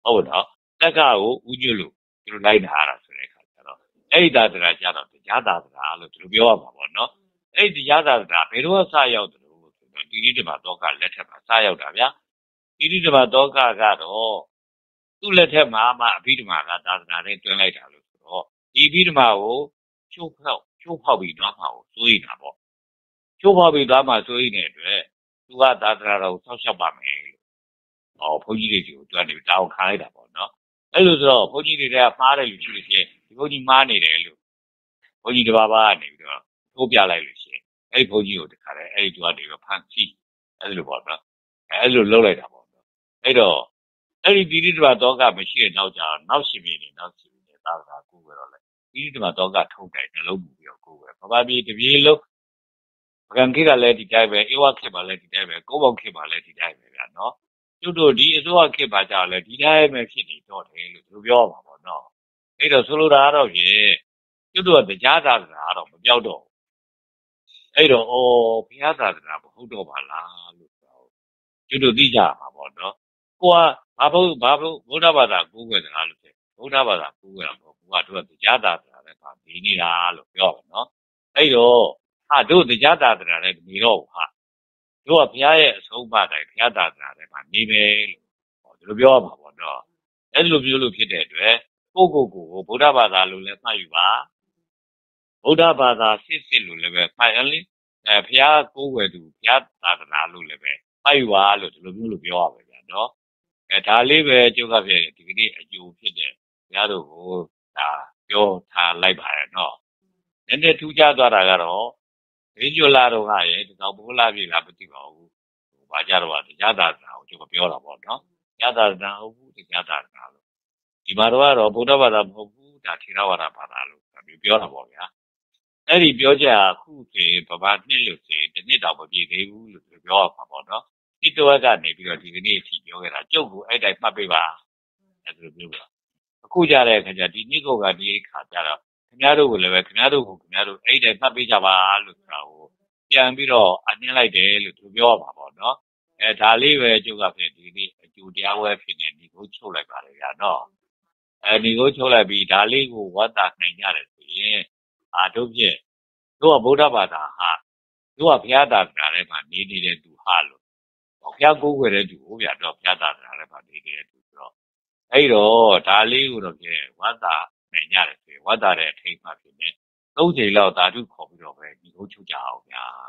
ဟုတ်တော့တက်ကကိုဥညွတ်လို့သူတို့လိုက်နာရတာဆိုတဲ့အခါကျတော့အဲ့ဒီသာသနာကျတော့တရားသာသနာလို့သူတို့ပြောရမှာပေါ့နော် အဲ့ဒီတရားသာသနာဘယ်တော့စရောက်တယ်လို့ဆိုတော့တိတိတမတော့ကလက်ထက်မှာစရောက်တာဗျာတိတိတမတော့ကကတော့သူ့လက်ထက်မှာမှအဘိဓမ္မာကသာသနာနဲ့တွင်းလိုက်တာလို့ဆိုတော့ဒီအဘိဓမ္မာကိုချိုးဖောက်ချိုးဖောက်ပြီးတော့မှာကိုစိုးရိမ်တာပေါ့ချိုးဖောက်ပြီးတော့မှစိုးရိမ်တဲ့အတွက်သူကသာသနာတော်ကိုဆောက်ရှောက်ပါမယ်လို့ဟောဘုန်းကြီးတွေကိုသူကနေတောင်းခိုင်းလိုက်တာပေါ့နော်အဲ့လိုဆိုတော့ဘုန်းကြီးတွေကမှားတယ်လို့ရှိလို့ရှိရင်ဒီဘုန်းကြီးမှားနေတယ်လို့ဘုန်းကြီးတစ်ပါးပါကနေပြီးတော့ ထိုးပြလိုက်လို့ရှိရင်အဲ့ဒီဘုန်းကြီးကိုတခါလဲအဲ့ဒီသူကနေပြီးဖန်စီအဲ့လိုပေါ့နော်အဲ့လိုလုပ်လိုက်တာပေါ့နော်အဲ့တော့အဲ့ဒီတိတိတမတော့ကမရှိတဲ့နောက်ကြတော့နောက်ရှင်မြေနေနောက်ရှင်မြေသာသာကိုပဲတော့လေတိတိတမတော့ကထုတ်တယ်နှလုံးမူပြီးတော့ကိုပဲဘာဘာပြေတပြေလုံးပကံခိကလည်းဒီတိုင်းပဲဧဝခေပါလည်းဒီတိုင်းပဲကိုဘောင်ခေပါလည်းဒီတိုင်းပဲဗျာနော်ကျွတ်တို့ဒီအစိုးရခေတ်ပါကြလဲဒီတိုင်းပဲဖြစ်နေတော့တယ်လို့သူပြောမှာပေါ့နော်အဲ့တော့ဆိုလိုတာကတော့ဖြင့်ကျွတ်တို့ကတရားသာသနာကတော့မပြောက်တော့ အဲ့တော့အော်ဘုရားသာသနာမဟုတ်တော့ပါလားလို့ပြောကျွတ်တို့သိကြမှာပေါ့နော်ကိုကဘာဘုဘာဘုဗုဒ္ဓဘာသာကိုးကွယ်စကားလို့ပြောဗုဒ္ဓဘာသာကိုးကွယ်တာပေါ့ကိုကတို့ကတရားသာသနာနဲ့ပါပြီးနေတာလို့ပြောပါနော်အဲ့တော့ဟာတို့တရားသာသနာနဲ့နေတော့ဟာတို့ကဘုရားရဲ့အဆုံးအမတိုင်းဘုရားသာသနာနဲ့မှာနေမယ်လို့ဒီလိုပြောရမှာပေါ့နော်အဲ့လိုမျိုးလို့ဖြစ်တဲ့အတွက်ကိုကိုကိုကိုဗုဒ္ဓဘာသာလို့လည်းမှတ်ယူပါ ဗုဒ္ဓဘာသာစစ်စစ်လို့လည်းပဲမှတ်ရလေအဲဘုရားကိုးကွယ်သူဘုရားသာသနာလို့လည်းပဲမှတ်ယူပါလို့ဒီလိုမျိုးလို့ပြောရပါဗျာနော်အဲဒါလေးပဲကျုပ်ကပြဒီကနေ့အကျိုးဖြစ်တဲ့ဘုရားတို့ကိုဒါပြောထားလိုက်ပါရဲ့နော်နည်းနည်းထူးခြားသွားတာကတော့ရင်းကျွလာတော့ကရဲ့ဒီကောင်ဘိုးလာပြီလားမသိပါဘူးဟိုဘာကြတော့တရားသာသနာကိုကျုပ်ကပြောတာပေါ့နော်တရားသာသနာဟုတ်ဘူးတရားသာသနာလို့ဒီမှာတော့ဗုဒ္ဓဘာသာမဟုတ်ဘူးဒါထေရဝါဒဘာသာလို့ပြောတာပေါ့ဗျာ အဲ့ဒီပြောချက်ဟာခုခေပဘာနှစ်လို့ဆိုရင်တစ်နှစ်တောင်မပြည့်သေးဘူးလို့ပြောရမှာပေါ့နော်ဒီတော့ကနေပြီးတော့ဒီကနေ့အထိပြောခဲ့တာကျုပ်ကအဲ့တိုင်းမှတ်ပေးပါအဲ့လိုပြောပါအခုကြတဲ့အခါကျဒီနှစ်ကောကဒီအခါကျတော့ခင်ဗျားတို့ကိုလည်းပဲခင်ဗျားတို့ကိုခင်ဗျားတို့အဲ့တိုင်းမှတ်ပေးကြပါလို့ဆိုတာကိုပြန်ပြီးတော့အနှင်းလိုက်တယ်လို့သူပြောရမှာပေါ့နော်အဲဒါလေးပဲကျုပ်ကဖြစ်ဒီနေ့အကျိုးတရားဝဲဖြစ်နေဒီကိုချုပ်လိုက်ပါလေဗျာနော်အဲဒီကိုချုပ်လိုက်ပြီးဒါလေးကိုဝတ်တာနိုင်ကြတယ်ဆိုရင် အာတို့ဖြင့်တို့ကဗုဒ္ဓဘာသာဟာတို့ကဘုရားသာသနာထဲမှာနေနေတဲ့သူဟာလို့ဘုရားကိုးကွယ်တဲ့သူဟိုဗျာတော့ဘုရားသာသနာထဲမှာနေနေတဲ့သူဆိုတော့အဲ့တော့ဒါလေးကိုတော့ဖြင့်ဝါသာနိုင်ကြတယ်ဖြင့်ဝါသာတဲ့အထိတ်မှဖြစ်နေသုံးချိန်လောက်ဓာတုခေါ်ပြီးတော့ပဲဒီဟုတ်ချုပ်ကြအောင်ဗျာအာ